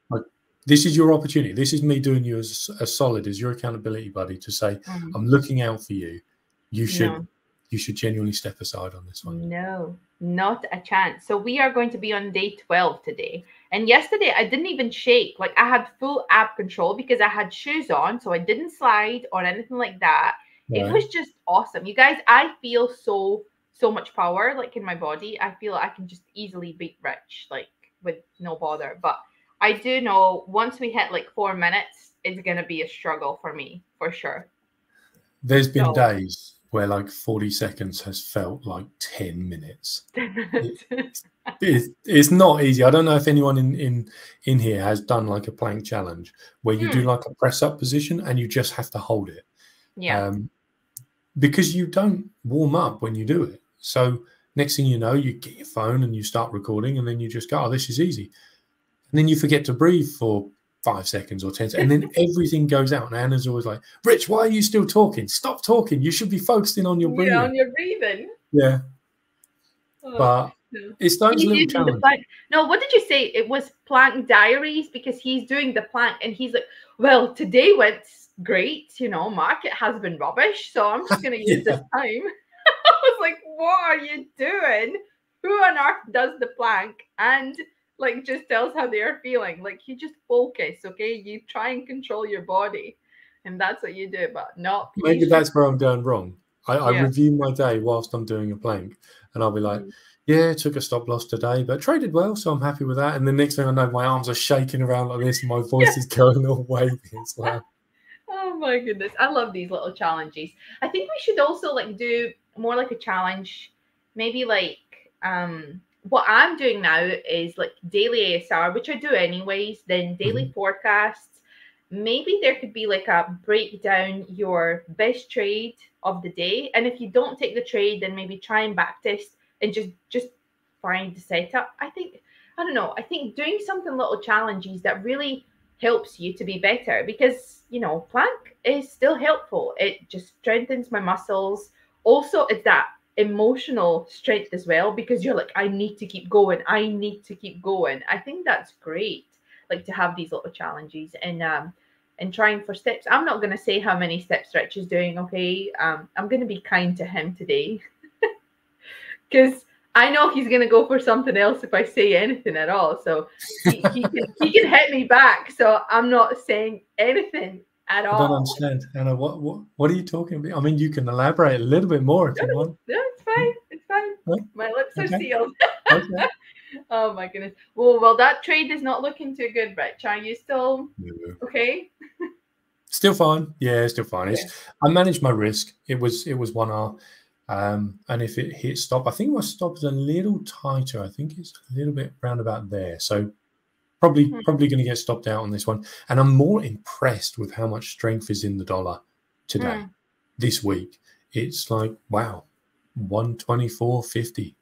This is your opportunity. This is me doing you as, a solid as your accountability buddy to say Mhm. I'm looking out for you. You should No. you should genuinely step aside on this one. No, not a chance. So we are going to be on day 12 today. And yesterday I didn't even shake. Like I had full ab control because I had shoes on. So I didn't slide or anything like that. It was just awesome. You guys, I feel so, so much power like in my body. I feel I can just easily beat Rich, like with no bother. But I do know once we hit like four minutes, it's gonna be a struggle for me for sure. There's been So- days where like 40 seconds has felt like 10 minutes. It's, it's not easy. I don't know if anyone in, in in here has done like a plank challenge where you do Hmm. like a press up position and you just have to hold it. yeah. Um, because you don't warm up when you do it. So next thing you know, you get your phone and you start recording, and then you just go, "Oh, this is easy," and then you forget to breathe for five seconds or 10 and then everything goes out. And Anna's always like, Rich, why are you still talking? Stop talking. You should be focusing on your breathing. Yeah, on your breathing. Yeah. Oh, but no. it's those little challenges. No, what did you say? It was Plank Diaries because he's doing the plank and he's like, well, today went great. You know, market has been rubbish. So I'm just going to use yeah. this time. I was like, what are you doing? Who on earth does the plank? And like just tells how they are feeling. Like you just focus, okay? You try and control your body, and that's what you do. But not maybe that's where I'm going wrong. I, I yeah. review my day whilst I'm doing a plank, and I'll be like, mm. "Yeah, took a stop loss today, but traded well, so I'm happy with that." And the next thing I know, my arms are shaking around like this, and my voice yeah. is going all wavy as well. Oh my goodness, I love these little challenges. I think we should also like do more like a challenge, maybe like um what I'm doing now is like daily ASR, which I do anyways, then daily mm-hmm. forecasts. Maybe there could be like a breakdown your best trade of the day. And if you don't take the trade, then maybe try and backtest and just just find the setup. I think I don't know. I think doing something little challenges that really helps you to be better because you know plank is still helpful. It just strengthens my muscles. Also, it's that emotional strength as well because you're like, I need to keep going. I need to keep going. I think that's great. Like to have these little challenges and um and trying for steps. I'm not gonna say how many steps Rich is doing, okay? Um, I'm gonna be kind to him today. Because I know he's gonna go for something else if I say anything at all. So he, he, can, he can hit me back. So I'm not saying anything at all. I don't understand, Anna. What what what are you talking about? I mean, you can elaborate a little bit more if no, you want. No, it's fine. It's fine. My lips are sealed. okay. Oh my goodness. Well, well, that trade is not looking too good, Rich. Are you still okay? still fine. Yeah, still fine. It's, I managed my risk. It was it was one R. Um, and if it hits stop, I think my stop is a little tighter. I think it's a little bit round about there. So Probably mm-hmm. probably going to get stopped out on this one. And I'm more impressed with how much strength is in the dollar today, mm. this week. It's like, wow, 124.50.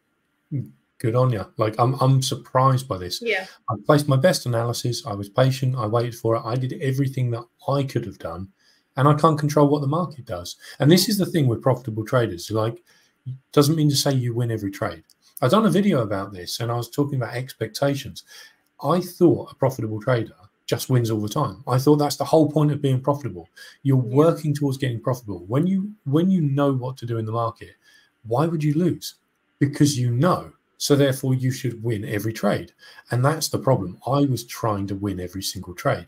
Good on you. Like I'm I'm surprised by this. Yeah. I placed my best analysis. I was patient. I waited for it. I did everything that I could have done. And I can't control what the market does. And this is the thing with profitable traders. Like, doesn't mean to say you win every trade. I've done a video about this and I was talking about expectations. I thought a profitable trader just wins all the time. I thought that's the whole point of being profitable. You're yeah. working towards getting profitable. When you when you know what to do in the market, why would you lose? Because you know. So therefore you should win every trade. And that's the problem. I was trying to win every single trade.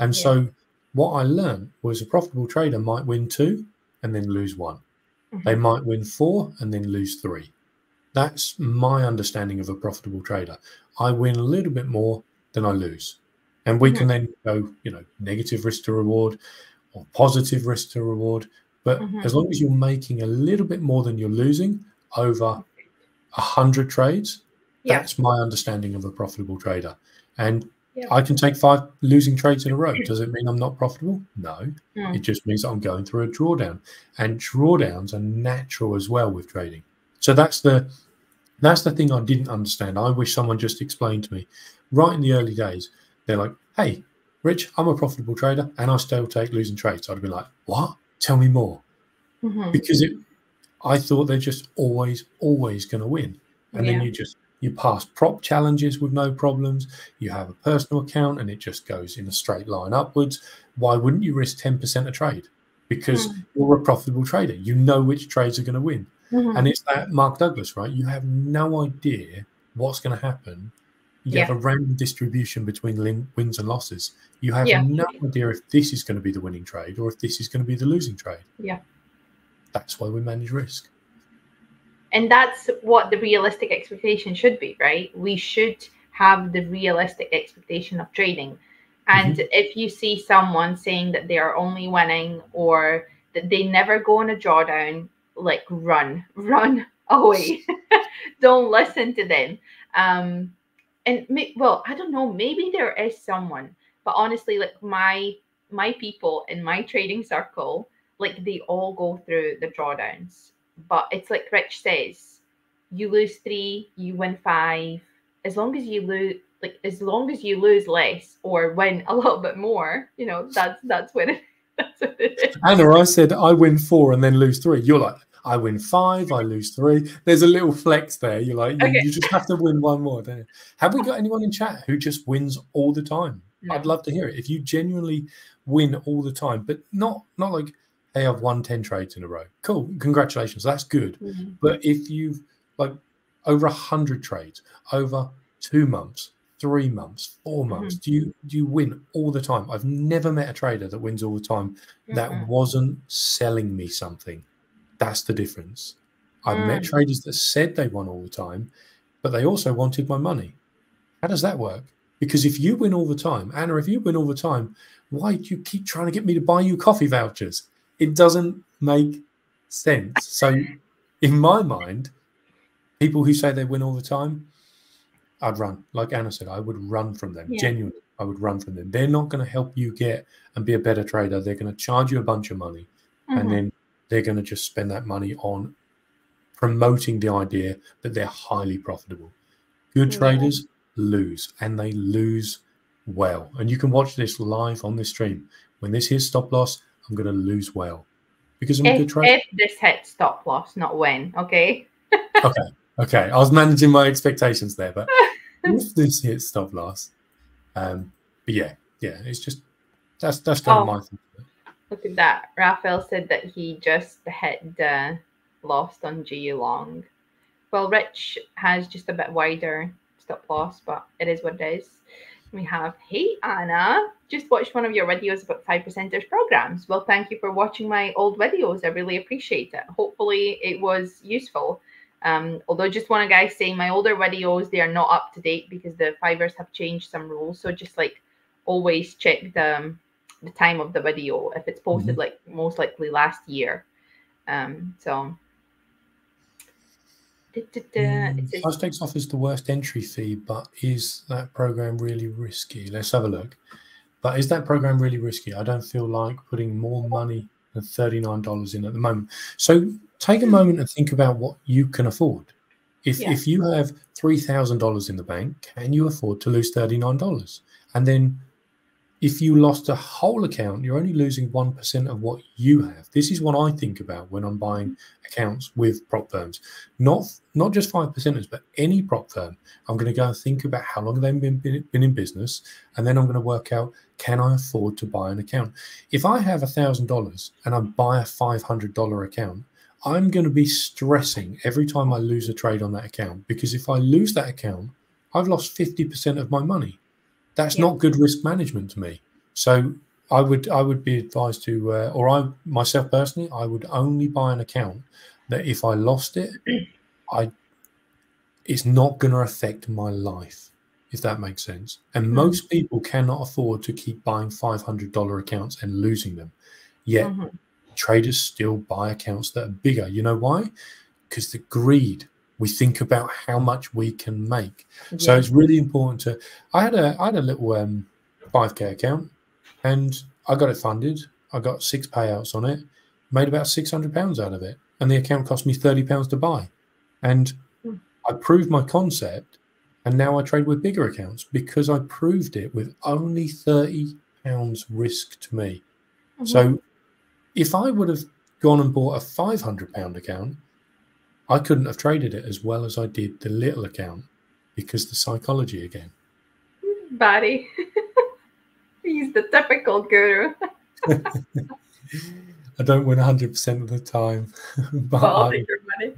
And yeah. so what I learned was a profitable trader might win two and then lose one. Mm-hmm. They might win four and then lose three. That's my understanding of a profitable trader. I win a little bit more than I lose. And we mm-hmm. can then go, you know, negative risk to reward or positive risk to reward. But mm-hmm. as long as you're making a little bit more than you're losing over a hundred trades, yeah. that's my understanding of a profitable trader. And yeah. I can take five losing trades in a row. Does it mean I'm not profitable? No. Mm. It just means I'm going through a drawdown. And drawdowns are natural as well with trading. So that's the that's the thing I didn't understand. I wish someone just explained to me right in the early days. They're like, hey, Rich, I'm a profitable trader and I still take losing trades. I'd be like, what? Tell me more. Mm-hmm. Because it, I thought they're just always, always going to win. And yeah. then you just, you pass prop challenges with no problems. You have a personal account and it just goes in a straight line upwards. Why wouldn't you risk 10% a trade? Because mm. you're a profitable trader. You know which trades are going to win. Mm-hmm. And it's that Mark Douglas, right? You have no idea what's going to happen. You yeah. have a random distribution between wins and losses. You have yeah. no idea if this is going to be the winning trade or if this is going to be the losing trade. Yeah. That's why we manage risk. And that's what the realistic expectation should be, right? We should have the realistic expectation of trading. And mm-hmm. if you see someone saying that they are only winning or that they never go on a drawdown, like run, run away. don't listen to them. Um, and well, I don't know. Maybe there is someone, but honestly, like my my people in my trading circle, like they all go through the drawdowns. But it's like Rich says, you lose three, you win five. As long as you lose, like as long as you lose less or win a little bit more, you know, that's that's when it, that's what it is. Anna, I said I win four and then lose three. You're like, I win five, I lose three. There's a little flex there. You're like, okay. you, just have to win one more. Don't you? Have we got anyone in chat who just wins all the time? No. I'd love to hear it. If you genuinely win all the time, but not not like hey, I've won 10 trades in a row. Cool. Congratulations. That's good. Mm-hmm. But if you've like over a hundred trades over two months, three months, 4 mm-hmm. months, do you do you win all the time? I've never met a trader that wins all the time mm-hmm. that wasn't selling me something. That's the difference. I've met mm. traders that said they won all the time, but they also wanted my money. How does that work? Because if you win all the time, Anna, if you win all the time, why do you keep trying to get me to buy you coffee vouchers? It doesn't make sense. So, in my mind, people who say they win all the time, I'd run. Like Anna said, I would run from them. Yeah. Genuinely, I would run from them. They're not going to help you get and be a better trader. They're going to charge you a bunch of money, mm-hmm. and then they're going to just spend that money on promoting the idea that they're highly profitable. Good yeah. traders lose, and they lose well. And you can watch this live on this stream. When this hits stop loss, I'm going to lose well because I'm if, a good trader. If this hits stop loss, not when, okay? okay. Okay. I was managing my expectations there, but if this hits stop loss, um, but yeah, yeah, it's just that's that's kind oh, of my thing. Look at that. Raphael said that he just hit the lost on GU long. Well, Rich has just a bit wider stop loss, but it is what it is. We have, hey Anna, just watched one of your videos about five percenters programs. Well, thank you for watching my old videos. I really appreciate it. Hopefully, it was useful. Um, although, just want to guys say my older videos they are not up to date because the fivers have changed some rules. So just like always check the the time of the video if it's posted mm-hmm. like most likely last year. Um, so Mm, Fast takes off is the worst entry fee, but is that program really risky? Let's have a look. But is that program really risky? I don't feel like putting more money than $39 in at the moment. So take a hmm. moment and think about what you can afford. If, yeah. if you have $3,000 in the bank, can you afford to lose $39? And then if you lost a whole account, you're only losing 1% of what you have. This is what I think about when I'm buying accounts with prop firms. Not not just five percenters, but any prop firm. I'm going to go and think about how long they've been, been, been in business, and then I'm going to work out can I afford to buy an account? If I have $1,000 and I buy a $500 account, I'm going to be stressing every time I lose a trade on that account because if I lose that account, I've lost 50% of my money. That's yeah. not good risk management to me. So I would I would be advised to, uh, or I myself personally, I would only buy an account that if I lost it, I it's not going to affect my life, if that makes sense. And mm-hmm. most people cannot afford to keep buying five hundred dollar accounts and losing them. Yet mm-hmm. traders still buy accounts that are bigger. You know why? Because the greed we think about how much we can make. Yeah. So it's really important to. I had a I had a little um, 5k account, and I got it funded. I got six payouts on it, made about 600 pounds out of it, and the account cost me 30 pounds to buy. And mm. I proved my concept, and now I trade with bigger accounts because I proved it with only 30 pounds risk to me. Mm-hmm. So if I would have gone and bought a 500 pound account I couldn't have traded it as well as I did the little account because the psychology again. Body. He's the typical guru. I don't win 100% of the time. but your money.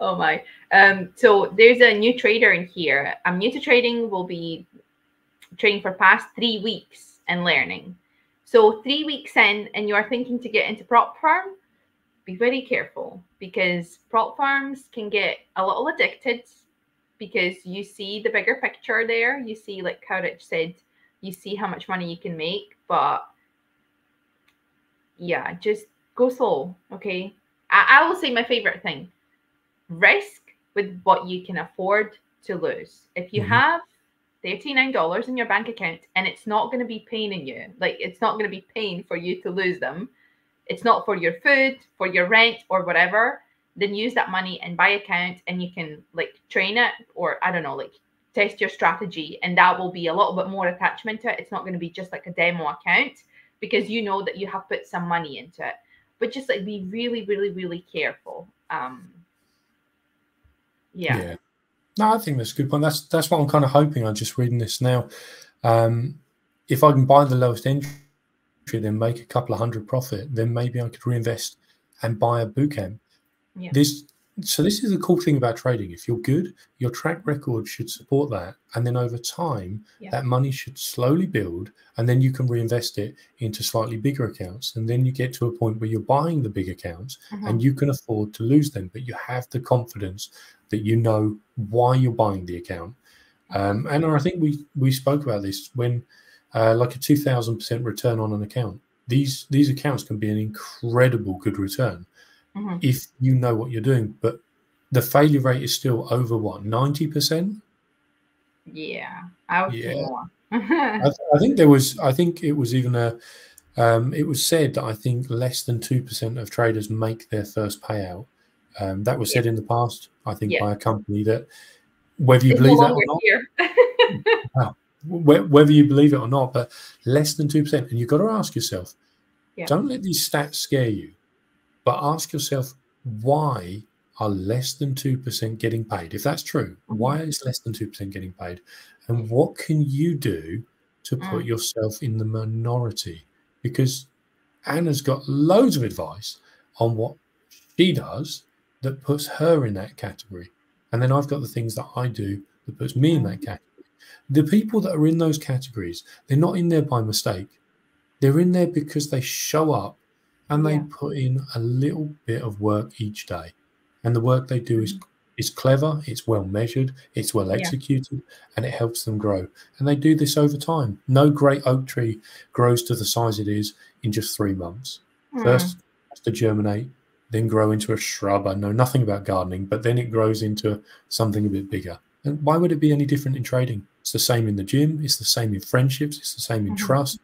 oh my. Um, so there's a new trader in here. I'm new to trading, will be trading for past three weeks and learning. So three weeks in, and you are thinking to get into prop firm, be very careful because prop firms can get a little addicted because you see the bigger picture there. You see, like how Rich said, you see how much money you can make, but yeah, just go slow. Okay. I, I will say my favorite thing risk with what you can afford to lose. If you mm-hmm. have $39 in your bank account and it's not going to be paining you, like it's not going to be pain for you to lose them, it's not for your food, for your rent, or whatever, then use that money and buy account and you can like train it or I don't know, like test your strategy and that will be a little bit more attachment to it. It's not going to be just like a demo account because you know that you have put some money into it. But just like be really really really careful um yeah, yeah. no i think that's a good point. That's that's what i'm kind of hoping. I'm just reading this now. Um if i can buy the lowest entry then make a couple of hundred profit then maybe i could reinvest and buy a boot camp yeah. this so this is the cool thing about trading if you're good your track record should support that and then over time yeah. that money should slowly build and then you can reinvest it into slightly bigger accounts and then you get to a point where you're buying the big accounts uh-huh. and you can afford to lose them but you have the confidence that you know why you're buying the account um, and i think we we spoke about this when uh, like a 2000% return on an account these these accounts can be an incredible good return mm-hmm. if you know what you're doing. But the failure rate is still over what ninety percent. Yeah, I would yeah. I, th- I, think there was. I think it was even a. Um, it was said that I think less than two percent of traders make their first payout. Um, that was said in the past. I think yeah. by a company that, whether you it's believe that or not, whether you believe it or not, but less than two percent, and you've got to ask yourself, yeah. don't let these stats scare you. But ask yourself why are less than 2% getting paid? If that's true, mm-hmm. why is less than 2% getting paid? And what can you do to put mm. yourself in the minority? Because Anna's got loads of advice on what she does that puts her in that category. And then I've got the things that I do that puts me in that mm. category. The people that are in those categories, they're not in there by mistake. They're in there because they show up and they yeah. put in a little bit of work each day. And the work they do is mm. is clever, it's well measured, it's well executed, yeah. and it helps them grow. And they do this over time. No great oak tree grows to the size it is in just three months. Mm. First, has to germinate, then grow into a shrub. I know nothing about gardening, but then it grows into something a bit bigger. And why would it be any different in trading? It's the same in the gym, it's the same in friendships, it's the same in mm-hmm. trust,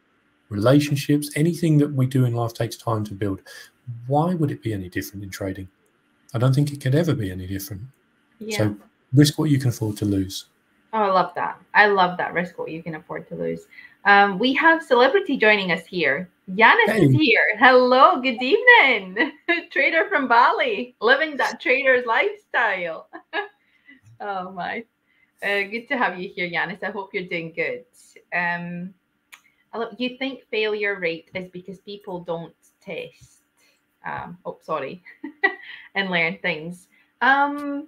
relationships, anything that we do in life takes time to build. Why would it be any different in trading? I don't think it could ever be any different. Yeah. So risk what you can afford to lose. Oh, I love that. I love that. Risk what you can afford to lose. Um, we have celebrity joining us here. Yanis hey. is here. Hello, good evening. Trader from Bali, living that trader's lifestyle. oh my. Uh, good to have you here, Yanis. I hope you're doing good. Um, you think failure rate is because people don't test. Um, oh sorry. And learn things. Um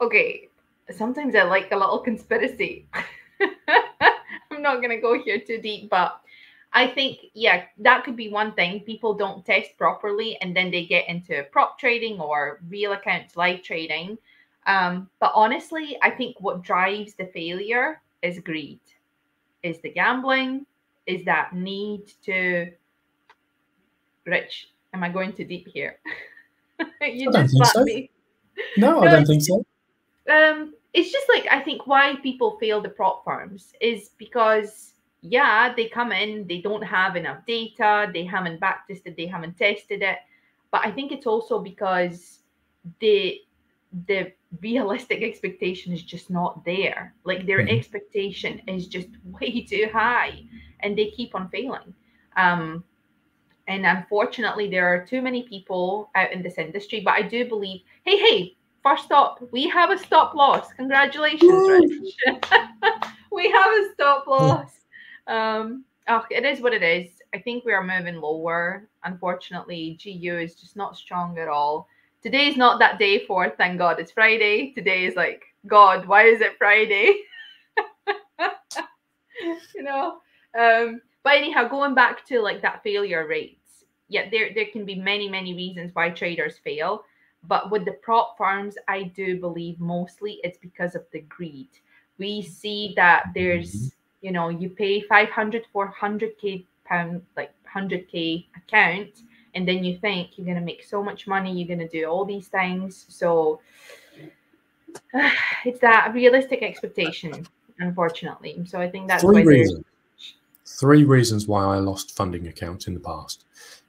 okay. Sometimes i like a little conspiracy. I'm not going to go here too deep but i think yeah that could be one thing. People don't test properly and then they get into prop trading or real accounts live trading um, but honestly i think what drives the failure is greed is the gambling? Is that need to Rich? Am I going too deep here? you just slapped so. me. No, no, I don't think so. Um, it's just like I think why people fail the prop firms is because yeah, they come in, they don't have enough data, they haven't backtested, they haven't tested it. But I think it's also because the the realistic expectation is just not there. Like their mm-hmm. expectation is just way too high and they keep on failing. Um, and unfortunately, there are too many people out in this industry. But I do believe, hey, hey, first stop, we have a stop loss. Congratulations, we have a stop loss. Um, oh, it is what it is. I think we are moving lower. Unfortunately, GU is just not strong at all today is not that day for thank God it's Friday. Today is like, God, why is it Friday? you know? Um, but anyhow, going back to like that failure rates, yeah, there there can be many, many reasons why traders fail. But with the prop firms, I do believe mostly it's because of the greed. We see that there's, mm-hmm. you know, you pay 500 for 100k pound, like 100k account, and then you think you're going to make so much money you're going to do all these things so it's that realistic expectation unfortunately so i think that's three reasons three reasons why i lost funding accounts in the past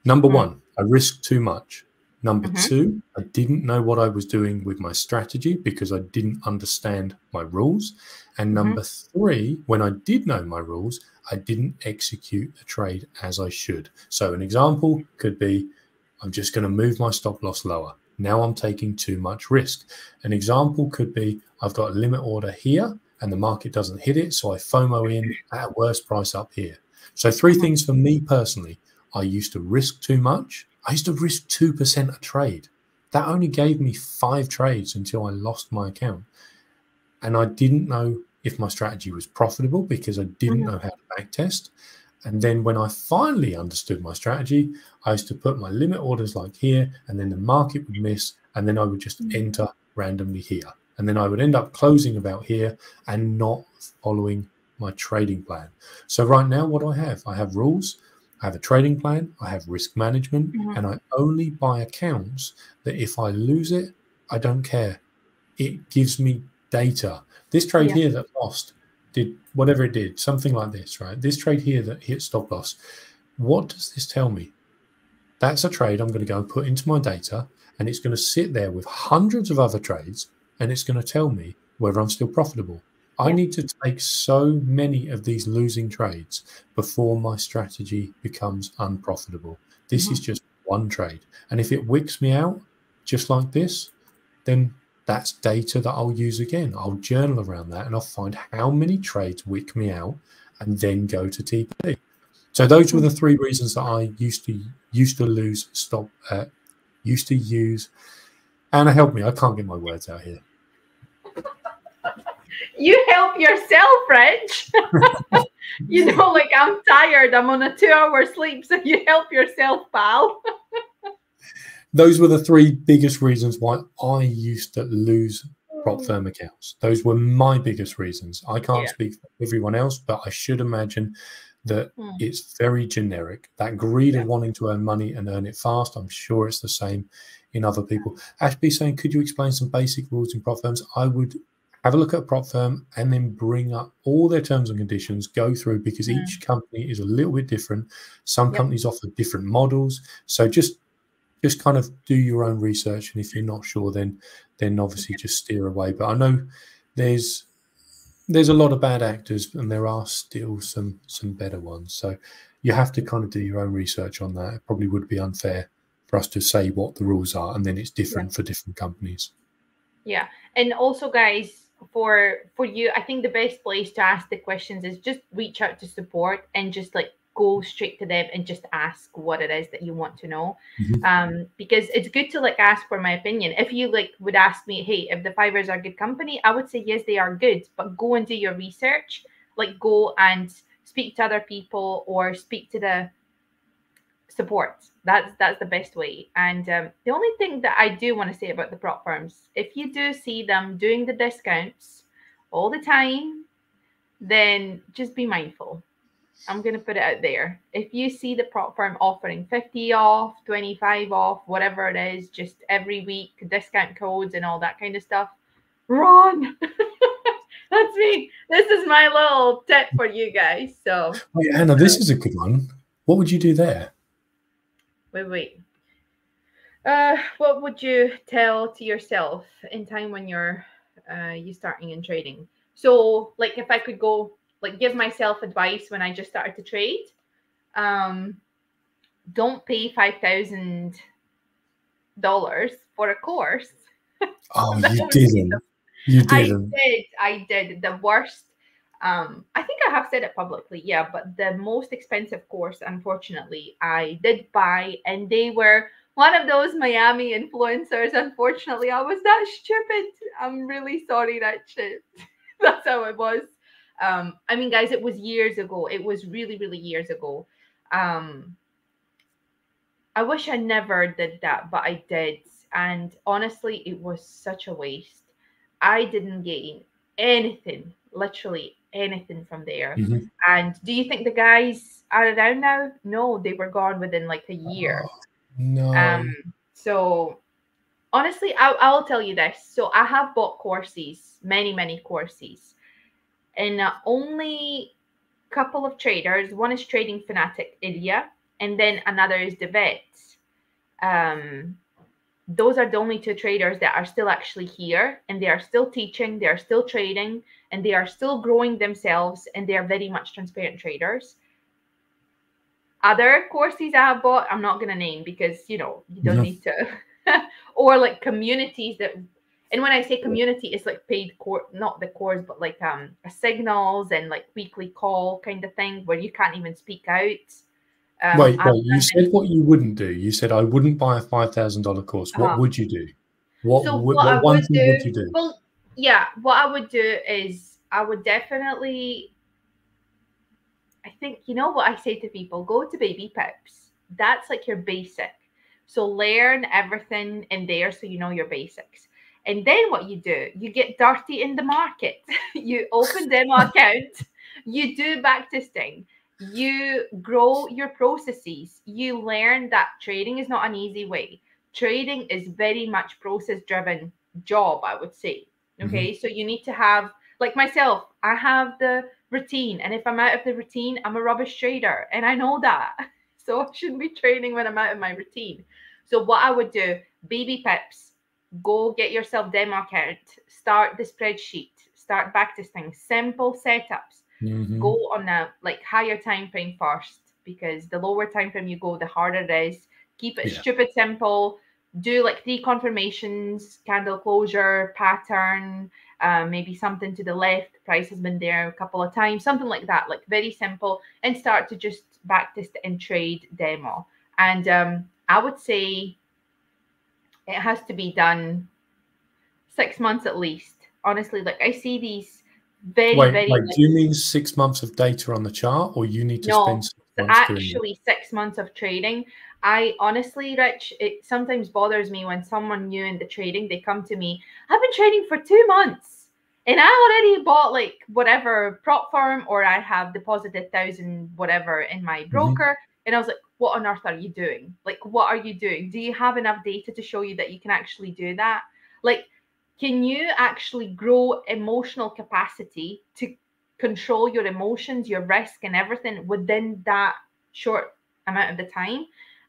number mm. one i risked too much Number mm-hmm. two, I didn't know what I was doing with my strategy because I didn't understand my rules. And mm-hmm. number mm-hmm. three, when I did know my rules, I didn't execute the trade as I should. So, an example could be I'm just going to move my stop loss lower. Now I'm taking too much risk. An example could be I've got a limit order here and the market doesn't hit it. So I FOMO in at a worse price up here. So, three things for me personally I used to risk too much I used to risk 2% a trade. That only gave me five trades until I lost my account. And I didn't know if my strategy was profitable because I didn't mm-hmm. know how to backtest. And then when I finally understood my strategy, I used to put my limit orders like here, and then the market would miss, and then I would just mm-hmm. enter randomly here. And then I would end up closing about here and not following my trading plan. So right now, what do I have? I have rules. I have a trading plan, I have risk management, mm-hmm. and I only buy accounts that if I lose it, I don't care. It gives me data. This trade yeah. here that lost did whatever it did, something like this, right? This trade here that hit stop loss. What does this tell me? That's a trade I'm going to go and put into my data, and it's going to sit there with hundreds of other trades, and it's going to tell me whether I'm still profitable. I need to take so many of these losing trades before my strategy becomes unprofitable. This mm-hmm. is just one trade. And if it wicks me out, just like this, then that's data that I'll use again. I'll journal around that and I'll find how many trades wick me out and then go to TP. So those were the mm-hmm. three reasons that I used to used to lose stop uh, used to use Anna help me, I can't get my words out here you help yourself, Rich. you know, like I'm tired. I'm on a two hour sleep. So you help yourself, pal. Those were the three biggest reasons why I used to lose prop mm. firm accounts. Those were my biggest reasons. I can't yeah. speak for everyone else, but I should imagine that mm. it's very generic. That greed yeah. of wanting to earn money and earn it fast, I'm sure it's the same in other people. Ashby saying, could you explain some basic rules in prop firms? I would have a look at a prop firm and then bring up all their terms and conditions, go through because mm. each company is a little bit different. Some yep. companies offer different models. So just just kind of do your own research. And if you're not sure, then then obviously just steer away. But I know there's there's a lot of bad actors and there are still some some better ones. So you have to kind of do your own research on that. It probably would be unfair for us to say what the rules are and then it's different yeah. for different companies. Yeah. And also guys, for for you i think the best place to ask the questions is just reach out to support and just like go straight to them and just ask what it is that you want to know. Mm-hmm. um because it's good to like ask for my opinion. If you like would ask me hey if the fivers are good company i would say yes they are good but go and do your research. Like go and speak to other people or speak to the support that's that's the best way. And um, the only thing that i do want to say about the prop firms if you do see them doing the discounts all the time then just be mindful i'm going to put it out there. If you see the prop firm offering 50 off 25 off whatever it is just every week discount codes and all that kind of stuff run. That's me. This is my little tip for you guys so. Wait anna this is a good one. What would you do there? Wait, wait. Uh, what would you tell to yourself in time when you're uh, you starting in trading? So, like, if I could go, like, give myself advice when I just started to trade, um, don't pay five thousand dollars for a course. Oh, you didn't. You didn't. I did. I did. The worst um, I think I have said it publicly, yeah, but the most expensive course, unfortunately, I did buy, and they were one of those Miami influencers. Unfortunately, I was that stupid. I'm really sorry that shit. That's how it was. Um, I mean, guys, it was years ago. It was really, really years ago. Um, I wish I never did that, but I did. And honestly, it was such a waste. I didn't gain anything, literally anything from there. Mm-hmm. And do you think the guys are around now? No, they were gone within like a year. Oh, no. Um. So honestly, I'll, I'll tell you this. So I have bought courses, many many courses, and uh, only couple of traders. One is Trading Fanatic India, and then another is the vet. Um, those are the only two traders that are still actually here and they are still teaching, they are still trading, and they are still growing themselves and they are very much transparent traders. Other courses I have bought, I'm not going to name because you know you don't need to, or like communities that and when I say community, it's like paid course, not the course, but like um signals and like weekly call kind of thing where you can't even speak out. Um, wait, wait. You said what you wouldn't do. You said I wouldn't buy a five thousand dollar course. What uh-huh. would you do? What, so would, what, what one would thing do, would you do? Well, yeah, what I would do is I would definitely. I think you know what I say to people: go to Baby Pips. That's like your basic. So learn everything in there, so you know your basics. And then what you do, you get dirty in the market. you open demo account, you do backtesting, you grow your processes. You learn that trading is not an easy way. Trading is very much process driven job, I would say. Okay. Mm-hmm. So you need to have, like myself, I have the routine. And if I'm out of the routine, I'm a rubbish trader. And I know that. So I shouldn't be trading when I'm out of my routine. So what I would do, baby pips, go get yourself demo account, start the spreadsheet, start backtesting, simple setups. Mm-hmm. Go on a like higher time frame first because the lower time frame you go, the harder it is. Keep it yeah. stupid simple. Do like three confirmations, candle closure, pattern, uh, maybe something to the left. Price has been there a couple of times, something like that. Like very simple, and start to just backtest and trade demo. And um, I would say it has to be done six months at least. Honestly, like I see these very, wait, very. Wait, do you mean six months of data on the chart, or you need to no, spend? actually six months of trading. I honestly, Rich, it sometimes bothers me when someone new in the trading they come to me. I've been trading for two months, and I already bought like whatever prop firm, or I have deposited thousand whatever in my mm-hmm. broker. Mm-hmm. And I was like, what on earth are you doing? Like, what are you doing? Do you have enough data to show you that you can actually do that? Like, can you actually grow emotional capacity to control your emotions, your risk, and everything within that short amount of the time?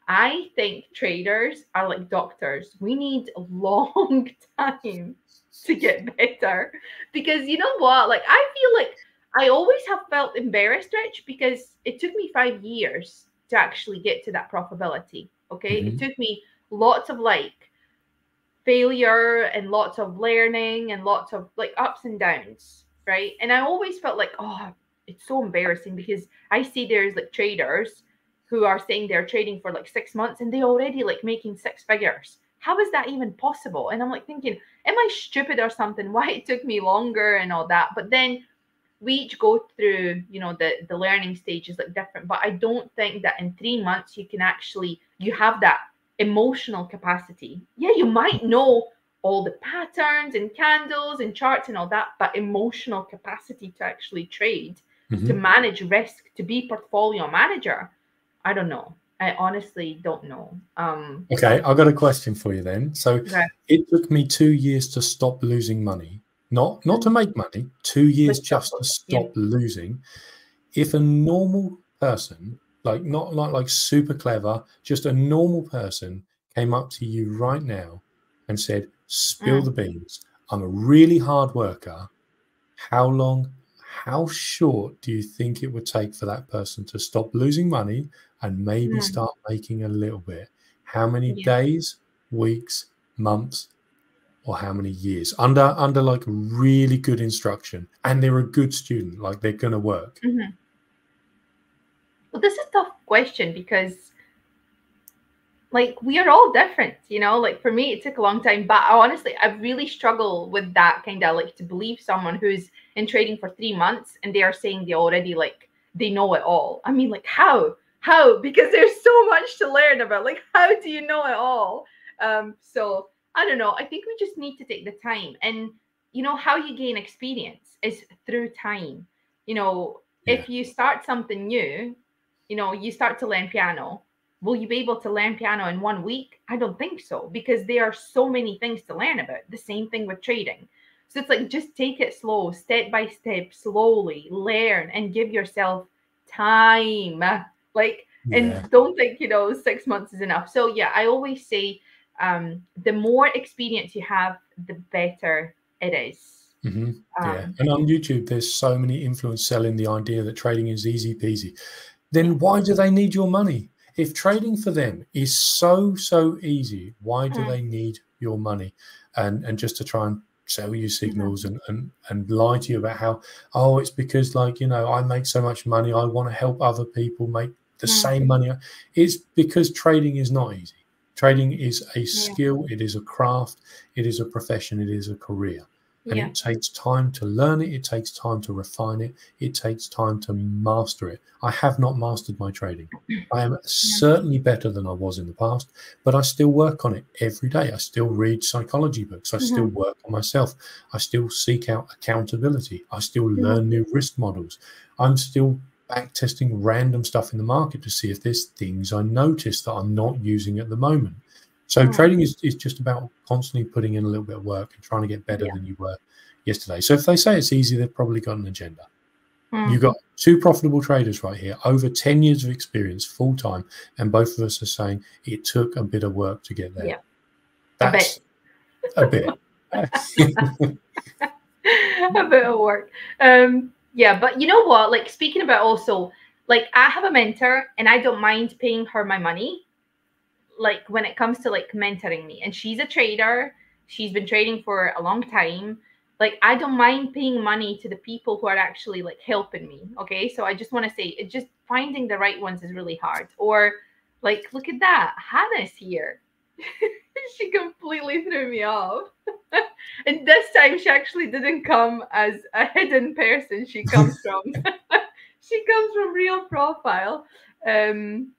I think traders are like doctors. We need a long time to get better because you know what? Like, I feel like I always have felt embarrassed, Rich, because it took me five years to actually get to that profitability. Okay. Mm-hmm. It took me lots of like failure and lots of learning and lots of like ups and downs. Right. And I always felt like, oh, it's so embarrassing because I see there's like traders who are saying they're trading for like six months and they already like making six figures. How is that even possible? And I'm like thinking, am I stupid or something? Why it took me longer and all that? But then we each go through you know the the learning stages like different but i don't think that in three months you can actually you have that emotional capacity. Yeah you might know all the patterns and candles and charts and all that but emotional capacity to actually trade mm-hmm. to manage risk to be portfolio manager i don't know. I honestly don't know. Um okay i've got a question for you then. So okay. it took me two years to stop losing money not not to make money, two years just to stop yeah. losing. If a normal person, like not like like super clever, just a normal person came up to you right now and said, "Spill mm. the beans. I'm a really hard worker. How long, how short do you think it would take for that person to stop losing money and maybe mm. start making a little bit? How many yeah. days, weeks, months, or how many years under under like really good instruction. And they're a good student like they're gonna work. Mm-hmm. well this is a tough question because like we are all different you know? Like for me it took a long time but I, honestly i really struggle with that kind of like to believe someone who's in trading for three months and they are saying they already like they know it all. I mean like how? How? Because there's so much to learn about like how do you know it all? Um so I don't know. I think we just need to take the time. And, you know, how you gain experience is through time. You know, yeah. if you start something new, you know, you start to learn piano. Will you be able to learn piano in one week? I don't think so because there are so many things to learn about. The same thing with trading. So it's like just take it slow, step by step, slowly learn and give yourself time. Like, yeah. and don't think, you know, six months is enough. So, yeah, I always say um, the more experience you have, the better it is. Mm-hmm. Um, yeah, and on YouTube, there's so many influencers selling the idea that trading is easy peasy. Then why do they need your money? If trading for them is so so easy, why do mm. they need your money? And and just to try and sell you mm-hmm. signals and, and and lie to you about how oh it's because like you know I make so much money I want to help other people make the mm. same money. It's because trading is not easy. Trading is a skill, yeah. it is a craft, it is a profession, it is a career. And yeah. it takes time to learn it, it takes time to refine it, it takes time to master it. I have not mastered my trading. I am yeah. certainly better than I was in the past, but I still work on it every day. I still read psychology books, I mm-hmm. still work on myself, I still seek out accountability, I still mm-hmm. learn new risk models. I'm still back testing random stuff in the market to see if there's things I notice that I'm not using at the moment. So mm. trading is, is just about constantly putting in a little bit of work and trying to get better yeah. than you were yesterday. So if they say it's easy, they've probably got an agenda. Mm. You've got two profitable traders right here, over 10 years of experience full time, and both of us are saying it took a bit of work to get there. Yeah. That's a bit. A bit. a bit of work. Um, yeah, but you know what? Like speaking about also, like I have a mentor and I don't mind paying her my money. Like when it comes to like mentoring me, and she's a trader. She's been trading for a long time. Like I don't mind paying money to the people who are actually like helping me. Okay, so I just want to say, it just finding the right ones is really hard. Or like, look at that, Hannah's here. she completely threw me off. and this time she actually didn't come as a hidden person. She comes from she comes from real profile. Um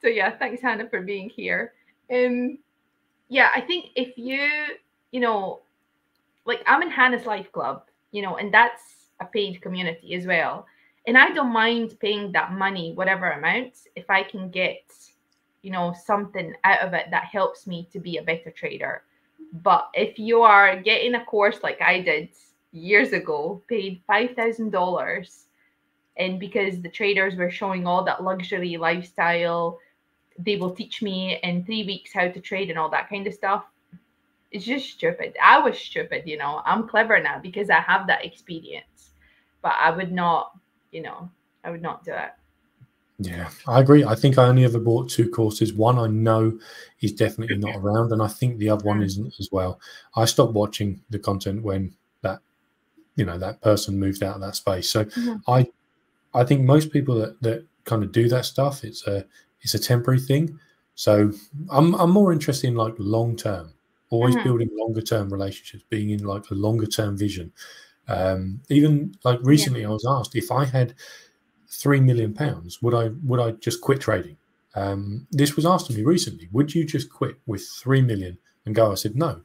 so yeah, thanks Hannah for being here. Um yeah, I think if you, you know, like I'm in Hannah's Life Club, you know, and that's a paid community as well. And I don't mind paying that money, whatever amount, if I can get you know something out of it that helps me to be a better trader. But if you are getting a course like i did years ago paid $5000 and because the traders were showing all that luxury lifestyle they will teach me in three weeks how to trade and all that kind of stuff it's just stupid. I was stupid you know. I'm clever now because i have that experience. But i would not you know i would not do it yeah, I agree. I think I only ever bought two courses. One I know is definitely not around, and I think the other one mm. isn't as well. I stopped watching the content when that, you know, that person moved out of that space. So mm-hmm. I, I think most people that that kind of do that stuff, it's a it's a temporary thing. So I'm I'm more interested in like long term, always mm-hmm. building longer term relationships, being in like a longer term vision. Um, even like recently, yeah. I was asked if I had three million pounds, would I would I just quit trading? Um, this was asked of me recently. Would you just quit with three million and go? I said no.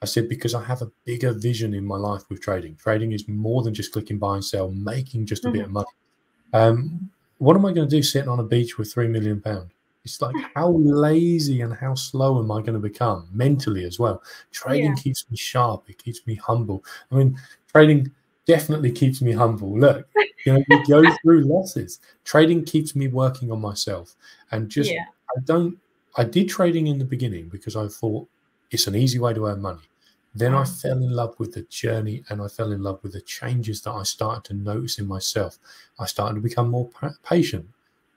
I said because I have a bigger vision in my life with trading. Trading is more than just clicking buy and sell, making just a mm-hmm. bit of money. Um, what am I going to do sitting on a beach with three million pound? It's like how lazy and how slow am I going to become mentally as well? Trading yeah. keeps me sharp. It keeps me humble. I mean, trading definitely keeps me humble. Look, you know, we go through losses. Trading keeps me working on myself. And just, yeah. I don't, I did trading in the beginning because I thought it's an easy way to earn money. Then I mm. fell in love with the journey and I fell in love with the changes that I started to notice in myself. I started to become more patient,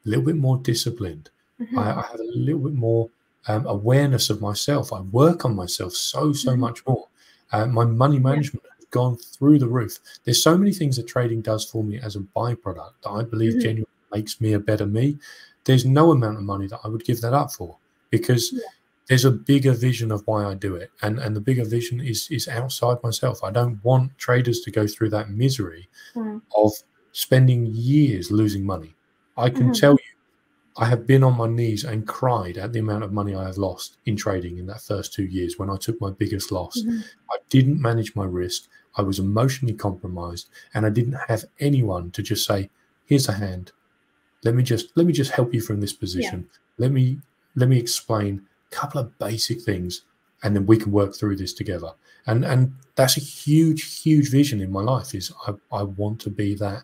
a little bit more disciplined. Mm-hmm. I, I, had a little bit more um, awareness of myself. I work on myself so, so mm-hmm. much more. Uh, my money management gone through the roof. There's so many things that trading does for me as a byproduct that I believe mm-hmm. genuinely makes me a better me. There's no amount of money that I would give that up for because yeah. there's a bigger vision of why I do it. And and the bigger vision is is outside myself. I don't want traders to go through that misery mm-hmm. of spending years losing money. I can mm-hmm. tell you I have been on my knees and cried at the amount of money I have lost in trading in that first two years when I took my biggest loss. Mm-hmm. I didn't manage my risk. I was emotionally compromised and I didn't have anyone to just say, here's a hand. Let me just let me just help you from this position. Yeah. Let me let me explain a couple of basic things and then we can work through this together. And and that's a huge, huge vision in my life is I, I want to be that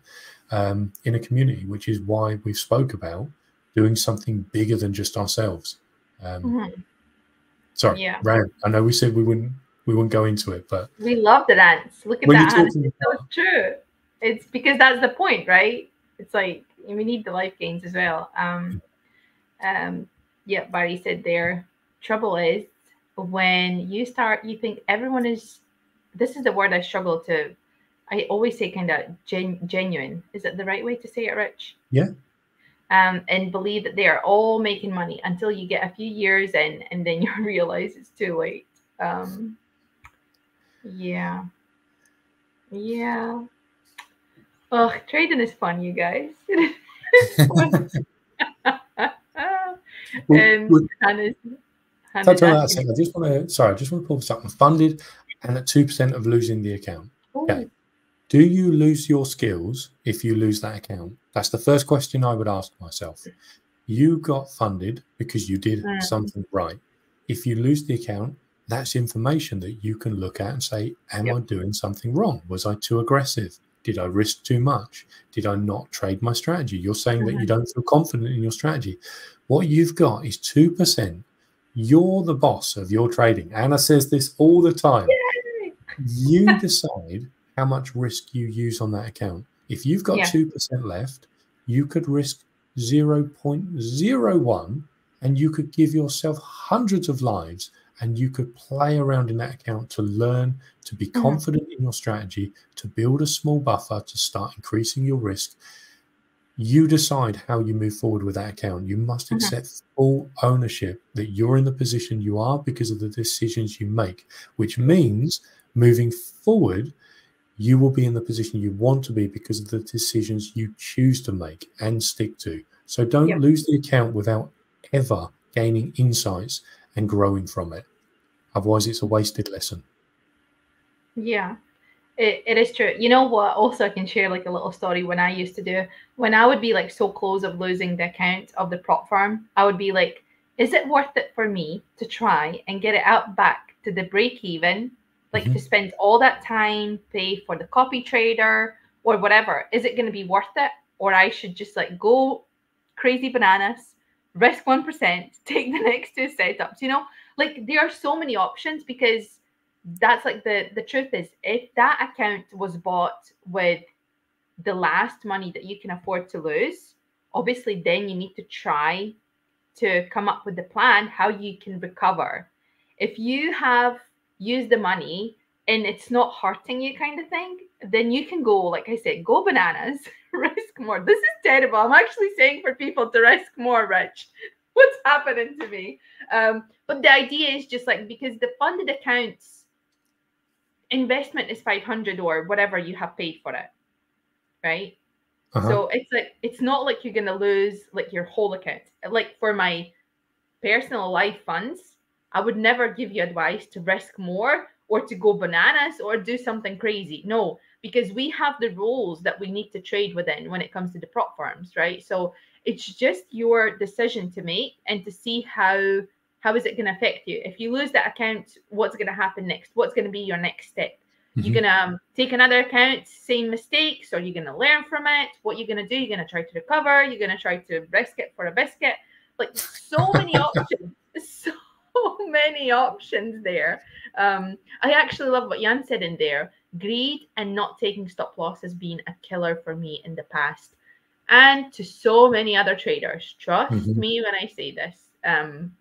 um, in a community, which is why we've spoke about doing something bigger than just ourselves. Um, mm-hmm. Sorry, Yeah. rant. I know we said we wouldn't we wouldn't go into it, but We love the dance. Look at that. you're Hannah. talking It's so true. It's because that's the point, right? It's like we need the life gains as well. Um, um, yeah, Barry said there. Trouble is when you start, you think everyone is. This is the word I struggle to. I always say kind of gen, genuine. Is it the right way to say it, Rich? Yeah. Um, and believe that they are all making money until you get a few years in, and then you realize it's too late. Um, yeah. Yeah. Ugh, trading is fun, you guys. and we'll Hannah's, Hannah's touch on that a asking- I just want to sorry, I just want to pull this up. I'm funded and at two percent of losing the account. Ooh, Okay. Do you lose your skills if you lose that account? That's the first question I would ask myself. You got funded because you did Mm. something right. If you lose the account, that's information that you can look at and say, Am I doing something wrong? Was I too aggressive? Did I risk too much? Did I not trade my strategy? You're saying that you Mhm. don't feel confident in your strategy. What you've got is 2%. You're the boss of your trading. Anna says this all the time you decide how much risk you use on that account. If you've got Yeah. 2% left, you could risk 0.01 and you could give yourself hundreds of lives and you could play around in that account to learn to be Mhm. confident in your strategy, to build a small buffer, to start increasing your risk. You decide how you move forward with that account. You must Mhm. accept full ownership that you're in the position you are because of the decisions you make, which means moving forward, you will be in the position you want to be because of the decisions you choose to make and stick to. So don't Yep. lose the account without ever gaining insights and growing from it. Otherwise, it's a wasted lesson. Yeah, it, it is true. You know what? Also, I can share like a little story when I used to do when I would be like so close of losing the account of the prop firm. I would be like, is it worth it for me to try and get it out back to the break even? Like to mm-hmm. spend all that time, pay for the copy trader or whatever. Is it going to be worth it? Or I should just like go crazy bananas, risk 1%, take the next two setups, you know? Like there are so many options because that's like the the truth is if that account was bought with the last money that you can afford to lose obviously then you need to try to come up with the plan how you can recover if you have used the money and it's not hurting you kind of thing then you can go like i said go bananas risk more. This is terrible. I'm actually saying for people to risk more rich. What's happening to me? Um but the idea is just like because the funded accounts investment is 500 or whatever you have paid for it right? Uh-huh. so it's like it's not like you're gonna lose like your whole account. Like for my personal life funds i would never give you advice to risk more or to go bananas or do something crazy. No because we have the rules that we need to trade within when it comes to the prop firms right? So it's just your decision to make and to see how how is it going to affect you. If you lose that account what's going to happen next? What's going to be your next step? You're Mhm. gonna um, take another account same mistakes or you're gonna learn from it? What you're gonna do? You're gonna try to recover? You're gonna try to risk it for a biscuit? Like so many options. So many options there. Um i actually love what jan said in there. Greed and not taking stop loss has been a killer for me in the past. And to so many other traders trust Mhm. me when i say this. Um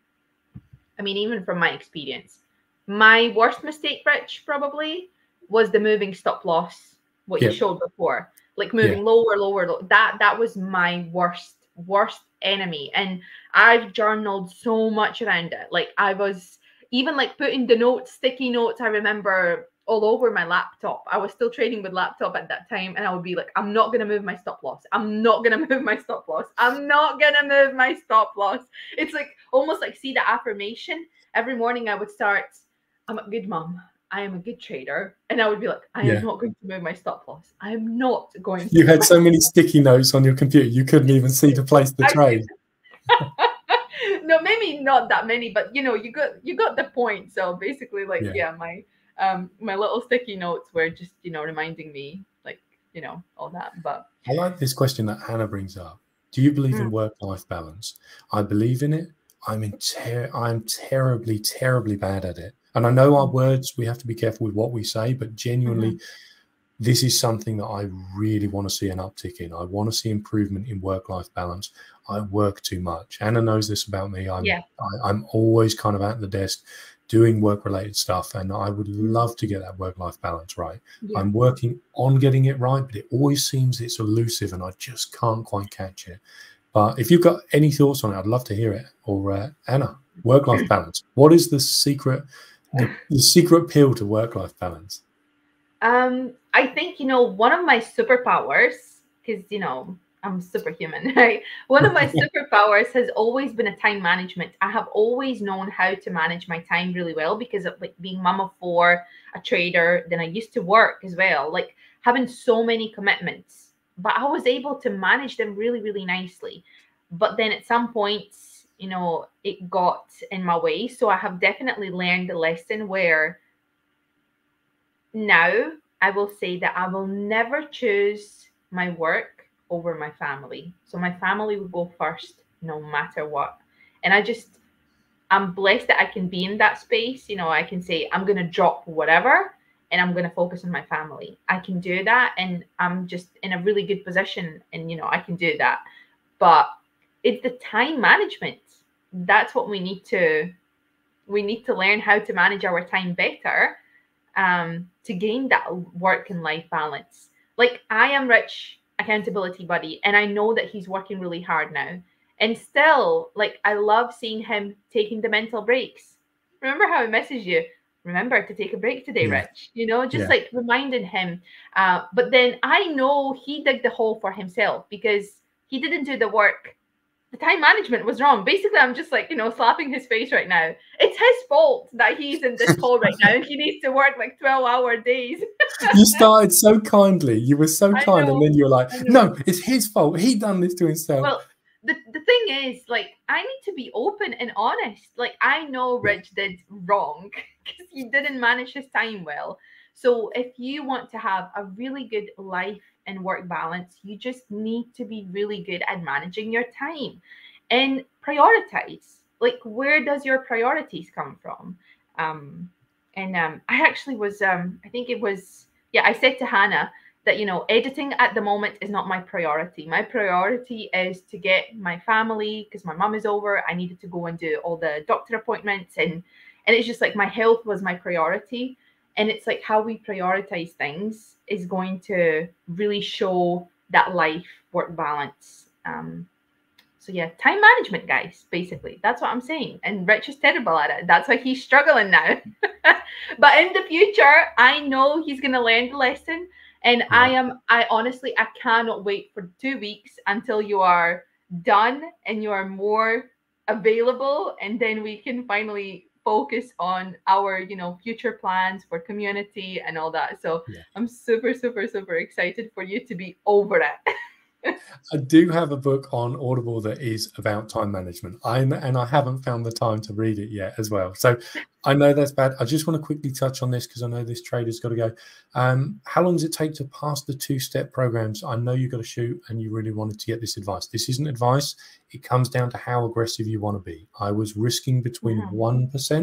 i mean even from my experience. My worst mistake rich probably was the moving stop loss what you showed before. Like moving lower lower low. that that was my worst worst enemy. And i've journaled so much around it. Like i was even like putting the notes sticky notes i remember all over my laptop. I was still trading with laptop at that time and i would be like i'm not to move my stop loss. I'm not to move my stop loss. I'm not to move my stop loss. It's like almost like see the affirmation? Every morning i would start i'm a good mom I am a good trader. And I would be like, I Yeah. am not going to move my stop loss. I am not going to. You had so many sticky notes on your computer, you couldn't even see to place the trade. no, maybe not that many, but you know, you got you got the point. So basically, like, Yeah. yeah, my um my little sticky notes were just, you know, reminding me like, you know, all that. But I like this question that Hannah brings up. Do you believe in work life balance? I believe in it. I'm in ter- I'm terribly, terribly bad at it. And I know our words, we have to be careful with what we say, but genuinely, mm-hmm. this is something that I really want to see an uptick in. I want to see improvement in work life balance. I work too much. Anna knows this about me. I'm, yeah. I, I'm always kind of at the desk doing work related stuff and i would love to get that work life balance right yeah. i'm working on getting it right but it always seems it's elusive and i just can't quite catch it but if you've got any thoughts on it i'd love to hear it or uh, anna work life balance what is the secret the, the secret pill to work life balance um i think you know one of my superpowers because you know I'm superhuman, right? One of my superpowers has always been a time management. I have always known how to manage my time really well because of like being mom of four, a trader, then I used to work as well, like having so many commitments. But I was able to manage them really, really nicely. But then at some points, you know, it got in my way. So I have definitely learned the lesson where now I will say that I will never choose my work over my family. So my family will go first no matter what. And I just, I'm blessed that I can be in that space. You know, I can say, I'm going to drop whatever and I'm going to focus on my family. I can do that. And I'm just in a really good position. And, you know, I can do that. But it's the time management. That's what we need to, we need to learn how to manage our time better um, to gain that work and life balance. Like I am rich accountability buddy and i know that he's working really hard now and still like i love seeing him taking the mental breaks remember how i messaged you remember to take a break today yeah. rich you know just yeah. like reminding him uh, but then i know he dug the hole for himself because he didn't do the work the time management was wrong. Basically, I'm just like, you know, slapping his face right now. It's his fault that he's in this hole right now and he needs to work like 12 hour days. you started so kindly. You were so kind. And then you were like, no, it's his fault. He done this to himself. Well, the, the thing is, like, I need to be open and honest. Like, I know Rich did wrong because he didn't manage his time well. So if you want to have a really good life and work balance, you just need to be really good at managing your time and prioritize. Like, where does your priorities come from? Um, and um, I actually was, um, I think it was, yeah, I said to Hannah that, you know, editing at the moment is not my priority. My priority is to get my family, because my mom is over. I needed to go and do all the doctor appointments. And, and it's just like my health was my priority and it's like how we prioritize things is going to really show that life work balance. Um so yeah time management guys basically. That's what i'm saying. And rich is terrible at it. That's why he's struggling now. But in the future i know he's going to learn the lesson. And yeah. i am i honestly i cannot wait for two weeks until you are done and you are more available and then we can finally focus on our you know future plans for community and all that so yeah. i'm super super super excited for you to be over it I do have a book on Audible that is about time management. I'm and I haven't found the time to read it yet as well. So I know that's bad. I just want to quickly touch on this because I know this trader's got to go. Um, how long does it take to pass the two-step programs? I know you've got to shoot and you really wanted to get this advice. This isn't advice. It comes down to how aggressive you want to be. I was risking between one yeah.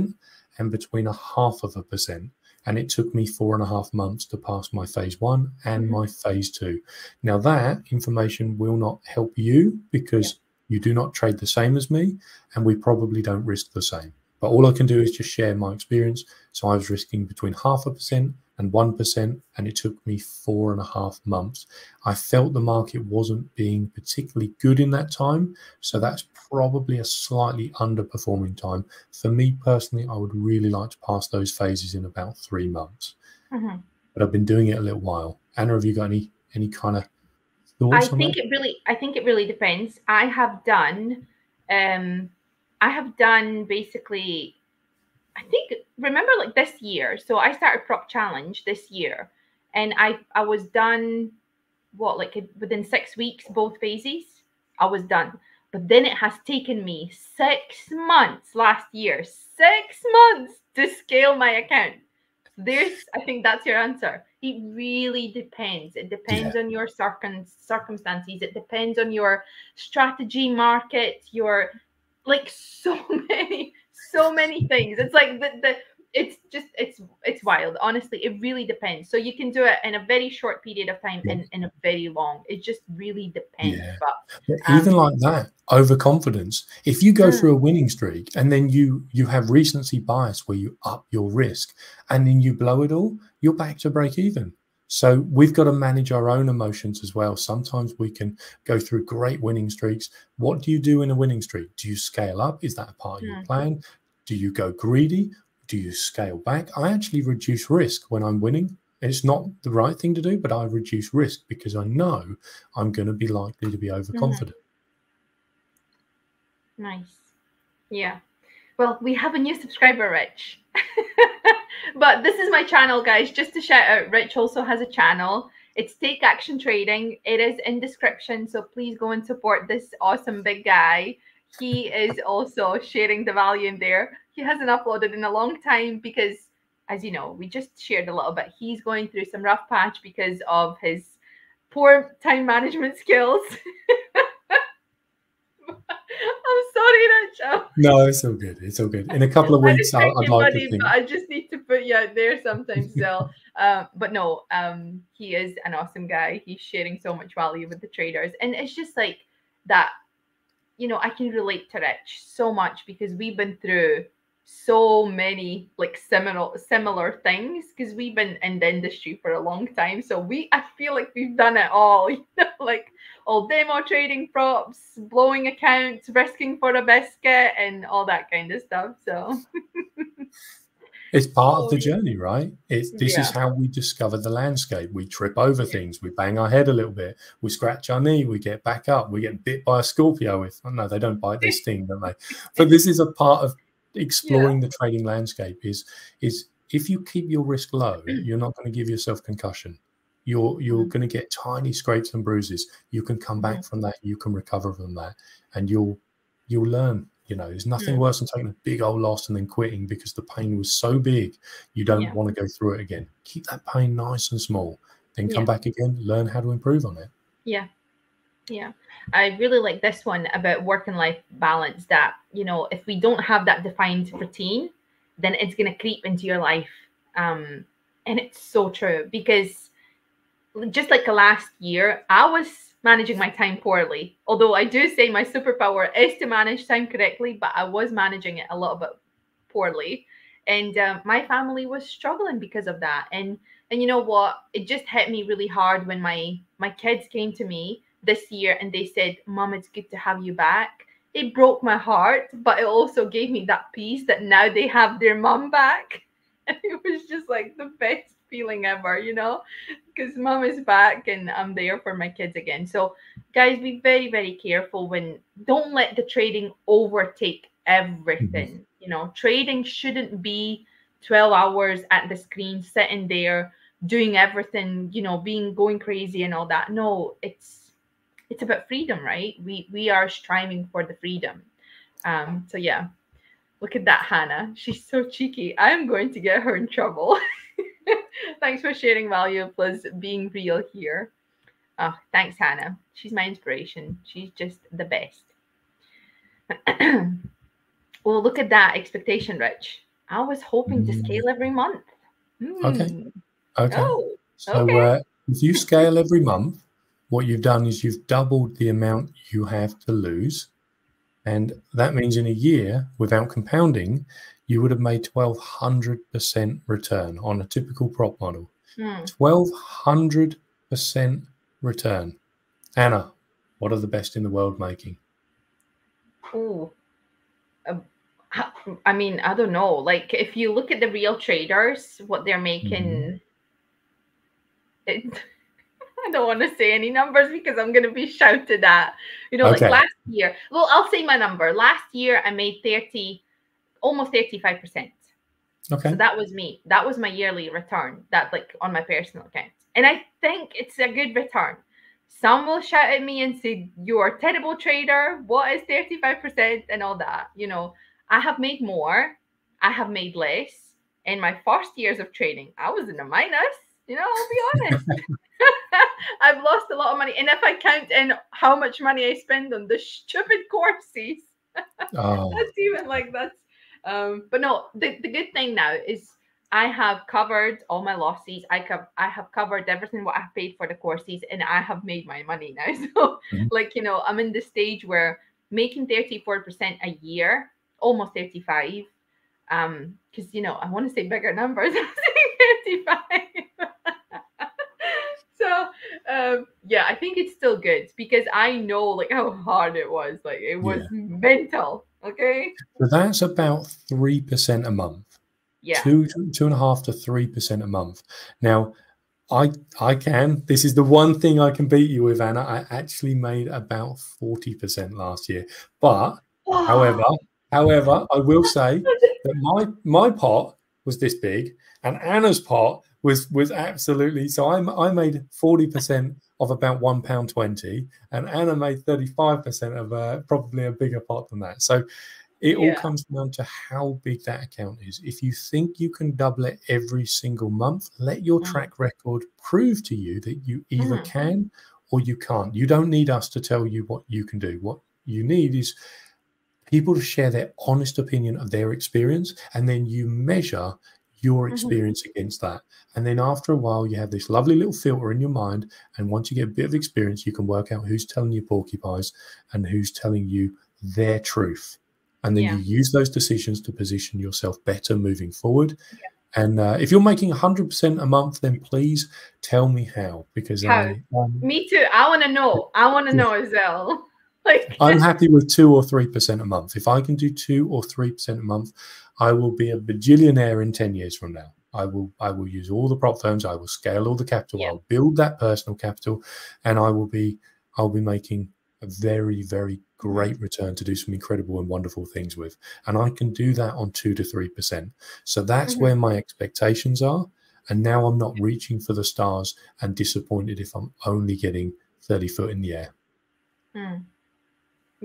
and between a half of a percent and it took me four and a half months to pass my phase one and mm-hmm. my phase two. Now, that information will not help you because yeah. you do not trade the same as me, and we probably don't risk the same. But all I can do is just share my experience. So I was risking between half a percent and 1%, and it took me four and a half months. I felt the market wasn't being particularly good in that time. So that's probably a slightly underperforming time. For me personally, I would really like to pass those phases in about three months. Mm-hmm. But I've been doing it a little while. Anna, have you got any any kind of thoughts? I think that? it really I think it really depends. I have done um I have done basically I think remember like this year. So I started prop challenge this year, and I I was done what like within six weeks both phases. I was done, but then it has taken me six months last year, six months to scale my account. There's I think that's your answer. It really depends. It depends yeah. on your circum- circumstances. It depends on your strategy, market, your like so many, so many things. It's like the, the it's just it's it's wild honestly it really depends so you can do it in a very short period of time and in a very long it just really depends yeah. but, um, even like that overconfidence if you go mm. through a winning streak and then you you have recency bias where you up your risk and then you blow it all you're back to break even so we've got to manage our own emotions as well sometimes we can go through great winning streaks what do you do in a winning streak do you scale up is that a part of mm. your plan do you go greedy do you scale back? I actually reduce risk when I'm winning. It's not the right thing to do, but I reduce risk because I know I'm going to be likely to be mm-hmm. overconfident. Nice. Yeah. Well, we have a new subscriber, Rich. but this is my channel, guys. Just to shout out, Rich also has a channel. It's Take Action Trading. It is in description, so please go and support this awesome big guy. He is also sharing the value in there he hasn't uploaded in a long time because as you know we just shared a little bit he's going through some rough patch because of his poor time management skills sorry, Rich. No, it's all good. It's all good. In a couple of weeks, I would like to think. I just need to put you out there sometimes still. uh, but no, um, he is an awesome guy. He's sharing so much value with the traders, and it's just like that. You know, I can relate to Rich so much because we've been through so many like similar similar things because we've been in the industry for a long time so we i feel like we've done it all you know like all demo trading props blowing accounts risking for a biscuit and all that kind of stuff so it's part of the journey right it's this yeah. is how we discover the landscape we trip over things we bang our head a little bit we scratch our knee we get back up we get bit by a scorpio if oh no they don't bite this thing don't they but this is a part of exploring yeah. the trading landscape is is if you keep your risk low, mm. you're not going to give yourself concussion. You're you're mm. going to get tiny scrapes and bruises. You can come back from that. You can recover from that, and you'll you'll learn. You know, there's nothing worse than taking a big old loss and then quitting because the pain was so big. You don't yeah. want to go through it again. Keep that pain nice and small. Then come yeah. back again. Learn how to improve on it. Yeah, yeah. I really like this one about work and life balance that, you know, if we don't have that defined routine, then it's going to creep into your life. Um, and it's so true because just like last year, I was managing my time poorly. Although I do say my superpower is to manage time correctly, but I was managing it a little bit poorly. And uh, my family was struggling because of that. And and you know what? It just hit me really hard when my my kids came to me this year and they said, Mom, it's good to have you back. It broke my heart, but it also gave me that peace that now they have their mom back. And it was just like the best feeling ever, you know, because mom is back and I'm there for my kids again. So, guys, be very, very careful when don't let the trading overtake everything. Mm-hmm. You know, trading shouldn't be 12 hours at the screen, sitting there doing everything, you know, being going crazy and all that. No, it's it's about freedom, right? We we are striving for the freedom. Um, so yeah, look at that, Hannah. She's so cheeky. I'm going to get her in trouble. thanks for sharing value plus being real here. Oh, thanks, Hannah. She's my inspiration. She's just the best. well, look at that expectation, Rich. I was hoping to mm. scale every month. Mm. Okay. Okay. Oh, so okay. Uh, if you scale every month, what you've done is you've doubled the amount you have to lose. And that means in a year, without compounding, you would have made 1200% return on a typical prop model. Mm. 1200% return. Anna, what are the best in the world making? Oh, uh, I mean, I don't know. Like, if you look at the real traders, what they're making, mm. it, I don't want to say any numbers because I'm going to be shouted at. You know, okay. like last year. Well, I'll say my number. Last year, I made 30, almost 35%. Okay. So that was me. That was my yearly return, that like on my personal account. And I think it's a good return. Some will shout at me and say, You're a terrible trader. What is 35% and all that? You know, I have made more, I have made less. In my first years of trading, I was in a minus. You know, I'll be honest. I've lost a lot of money. And if I count in how much money I spend on the stupid courses, Oh, that's even like that's um but no the, the good thing now is I have covered all my losses. I have I have covered everything what I've paid for the courses and I have made my money now. So Mhm. like you know, I'm in the stage where making 34% a year, almost 35. Um, because you know, I want to say bigger numbers. I'm saying 35. so um yeah, I think it's still good because I know like how hard it was. Like it was Yeah. mental. Okay. so that's about three percent a month. Yeah. two two and a half to three percent a month. Now, I I can. This is the one thing I can beat you with, Anna. I actually made about forty percent last year. But however, however, I will say that my my pot was this big, and Anna's pot was was absolutely. So I I made forty percent of about one pound twenty, and Anna made thirty five percent of uh, probably a bigger pot than that. So it all comes down to how big that account is. If you think you can double it every single month, let your Mm. track record prove to you that you either Mhm. can or you can't. You don't need us to tell you what you can do. What you need is people to share their honest opinion of their experience, and then you measure your Mhm. experience against that. And then after a while, you have this lovely little filter in your mind. And once you get a bit of experience, you can work out who's telling you porcupines and who's telling you their truth. And then Yeah. you use those decisions to position yourself better moving forward. And uh, if you're making 100% a month, then please tell me how, because How? I, um, Me too. I want to know. I want to know as well. Like, I'm happy with two or three percent a month. If I can do two or three percent a month, I will be a bajillionaire in ten years from now. I will I will use all the prop firms. I will scale all the capital. Yeah. I'll build that personal capital, and I will be I'll be making a very very great return to do some incredible and wonderful things with. And I can do that on two to three percent. So that's Mhm. where my expectations are. And now I'm not reaching for the stars and disappointed if I'm only getting 30 foot in the air. Hmm.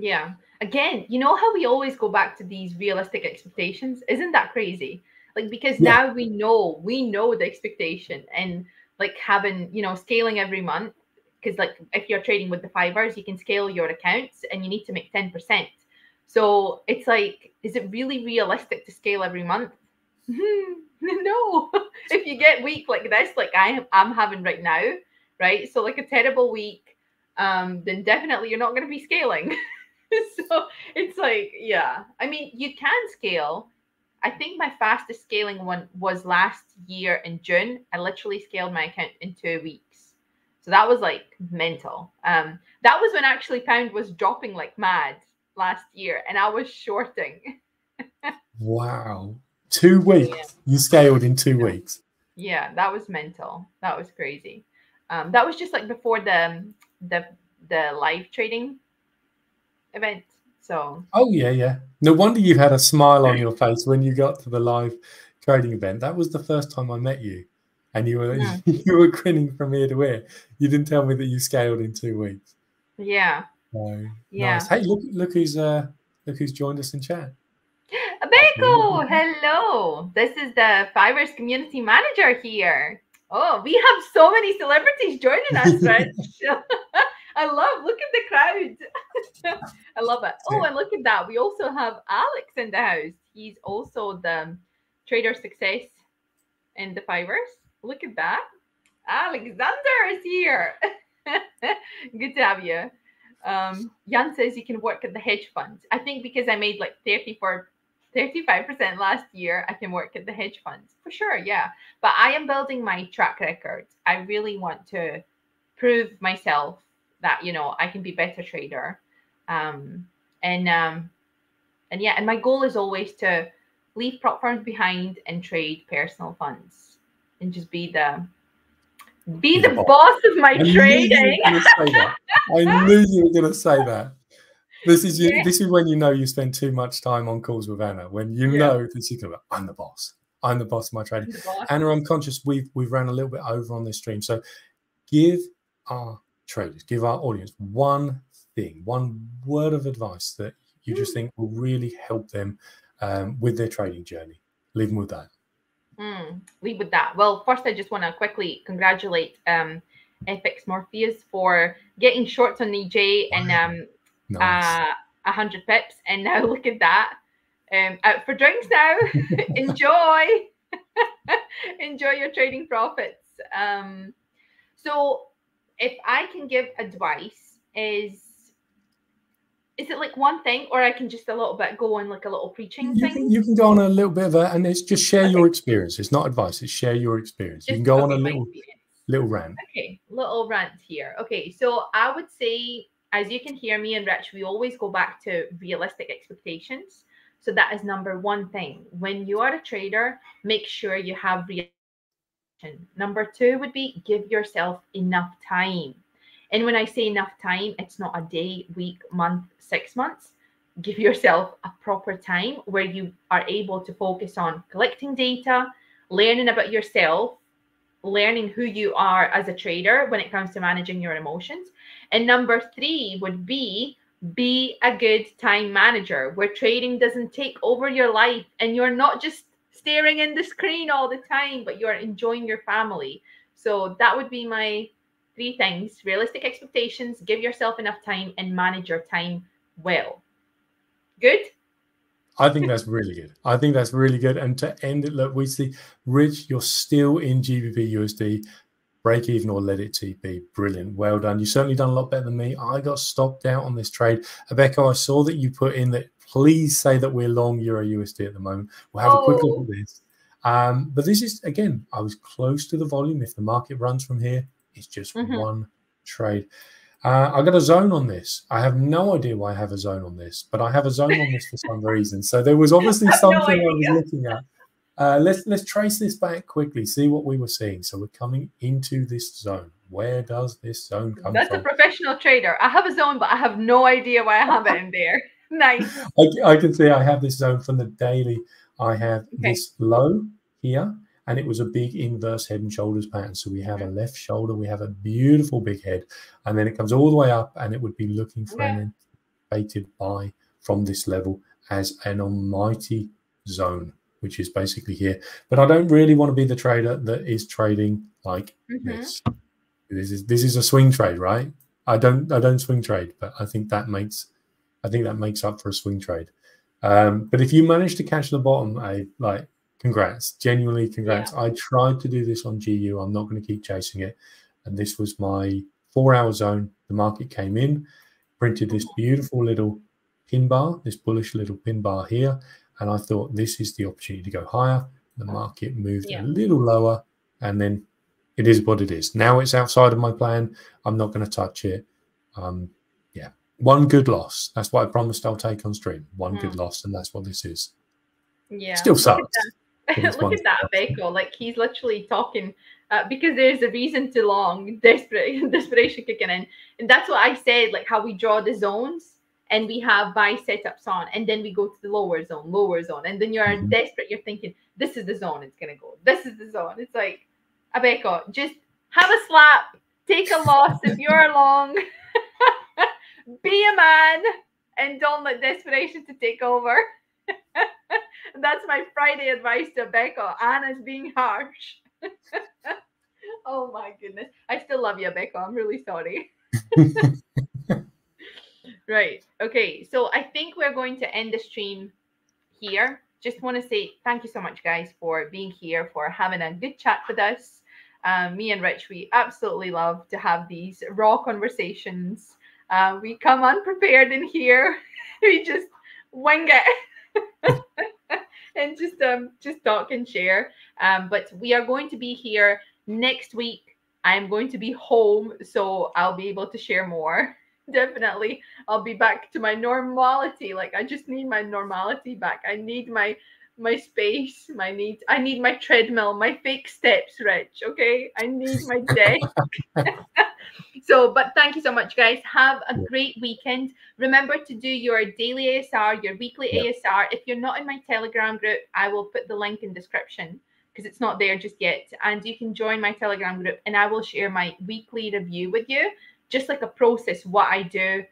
Yeah. Again, you know how we always go back to these realistic expectations? Isn't that crazy? Like because Yeah. now we know, we know the expectation and like having, you know, scaling every month. Because like if you're trading with The5ers, you can scale your accounts and you need to make 10%. So it's like, is it really realistic to scale every month? no. if you get weak like this, like I am I'm having right now, right? So like a terrible week, um, then definitely you're not going to be scaling. so it's like, yeah. I mean, you can scale. I think my fastest scaling one was last year in June. I literally scaled my account in two weeks. So that was like mental. Um, that was when actually pound was dropping like mad last year, and I was shorting. Wow. Two weeks. Yeah. You scaled in two weeks. Yeah, that was mental. That was crazy. Um, that was just like before the the the live trading event. So Oh, yeah, yeah. No wonder you had a smile on your face when you got to the live trading event. That was the first time I met you. And you were Yeah. you were grinning from ear to ear. You didn't tell me that you scaled in two weeks. yeah, So, yeah. Nice. Hey, look look who's uh look who's joined us in chat. Beko, hello. This is The5ers community manager here. Oh, we have so many celebrities joining us, Rich. I love. Look at the crowd. I love it. Oh, and look at that. We also have Alex in the house. He's also the trader success in The5ers. Look at that. Alexander is here. Good to have you. Um, Jan says you can work at the hedge funds. I think because I made like 34 35% last year, I can work at the hedge funds for sure. Yeah. But I am building my track record. I really want to prove myself that, you know, I can be better trader. Um, and, um, and yeah, and my goal is always to leave prop firms behind and trade personal funds and just be the, be the the boss. boss of my I trading. you were gonna say that. I knew you were gonna say that. This is you, Yeah. this is when you know you spend too much time on calls with Anna. When you Yeah. know that she's going, I'm the boss. I'm the boss of my trading. Anna, I'm conscious we've we've ran a little bit over on this stream. So give our traders, give our audience one thing, one word of advice that you just think will really help them um, with their trading journey. Leave them with that. Mm, lead with that. Well, first, I just want to quickly congratulate um, FX Morpheus for getting shorts on EJ and um, Nice. uh, 100 pips. And now look at that. Um, out for drinks now. Enjoy. Enjoy your trading profits. Um, so if I can give advice, is is it like one thing, or I can just a little bit go on like a little preaching you thing? Can, you can go on a little bit of a, and it's just share Okay. your experience. It's not advice. It's share your experience. you can go on a little experience. little rant. Okay, little rant here. Okay, so I would say, as you can hear me and Rich, we always go back to realistic expectations. So that is number one thing. When you are a trader, make sure you have real. Number two would be give yourself enough time. And when I say enough time, it's not a day, week, month, six months. Give yourself a proper time where you are able to focus on collecting data, learning about yourself, learning who you are as a trader when it comes to managing your emotions. And number three would be be a good time manager where trading doesn't take over your life and you're not just staring in the screen all the time, but you're enjoying your family. So that would be my three things realistic expectations, give yourself enough time, and manage your time well. Good? I think that's really good. I think that's really good. And to end it, look, we see Rich, you're still in GBP USD, break even or let it TP. Brilliant. Well done. You've certainly done a lot better than me. I got stopped out on this trade. Abeko, I saw that you put in that please say that we're long Euro USD at the moment. We'll have a quick look Oh. at this. Um, but this is again, I was close to the volume. If the market runs from here, it's just Mhm. one trade. Uh, I got a zone on this. I have no idea why I have a zone on this, but I have a zone on this for some reason. So there was obviously have no something I was looking at. Uh, let's let's trace this back quickly, see what we were seeing. So we're coming into this zone. Where does this zone come That's a professional trader. I have a zone, but I have no idea why I have it in there. Nice. I, I can see I have this zone from the daily. I have Okay. this low here, and it was a big inverse head and shoulders pattern. So we have a left shoulder, we have a beautiful big head, and then it comes all the way up, and it would be looking for an anticipated buy from this level as an almighty zone, which is basically here. But I don't really want to be the trader that is trading like Mhm. this. This is this is a swing trade, right? I don't I don't swing trade, but I think that makes I think that makes up for a swing trade. Um, but if you manage to catch the bottom, I like congrats, genuinely congrats. I tried to do this on GU. I'm not going to keep chasing it, and this was my four hour zone. The market came in, printed this beautiful little pin bar, this bullish little pin bar here, and I thought this is the opportunity to go higher. The market moved Yeah. a little lower, and then it is what it is. Now it's outside of my plan. I'm not going to touch it. Um, yeah, one good loss. That's what I promised I'll take on stream. One good loss, and that's what this is. Yeah. Still Look at sucks. that. Look at that, Beko. Like he's literally talking uh, because there's a reason to long, desperate desperation kicking in, and that's what I said. Like how we draw the zones and we have buy setups on, and then we go to the lower zone, lower zone, and then you're Mhm. desperate. You're thinking, this is the zone it's gonna go. This is the zone. It's like, Abeko, just have a slap, take a loss if you're long, be a man, and don't let desperation to take over. That's my Friday advice to Becca. Anna's being harsh. oh my goodness. I still love you, Becca. I'm really sorry. right. Okay. So I think we're going to end the stream here. Just want to say thank you so much, guys, for being here, for having a good chat with us. Um, me and Rich, we absolutely love to have these raw conversations. Uh, we come unprepared in here. we just wing it. and just um just talk and share. Um, but we are going to be here next week. I'm going to be home, so I'll be able to share more. Definitely, I'll be back to my normality. Like I just need my normality back. I need my my space. My need. I need my treadmill. My fake steps, Rich. Okay, I need my desk. So, but thank you so much, guys. Have a great weekend. Remember to do your daily ASR, your weekly Yeah. ASR. If you're not in my Telegram group, I will put the link in description because it's not there just yet. And you can join my Telegram group and I will share my weekly review with you, just like a process, what I do.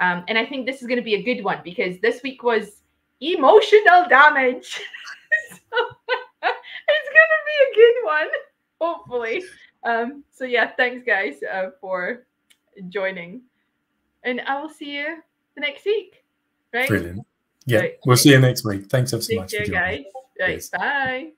Um, and I think this is going to be a good one because this week was emotional damage. so it's going to be a good one, hopefully. Um, so yeah, thanks guys uh, for joining. And I will see you the next week. Right. Brilliant. Yeah, Right. we'll see you next week. Thanks so Take much care, for guys. Right. Yes. Bye.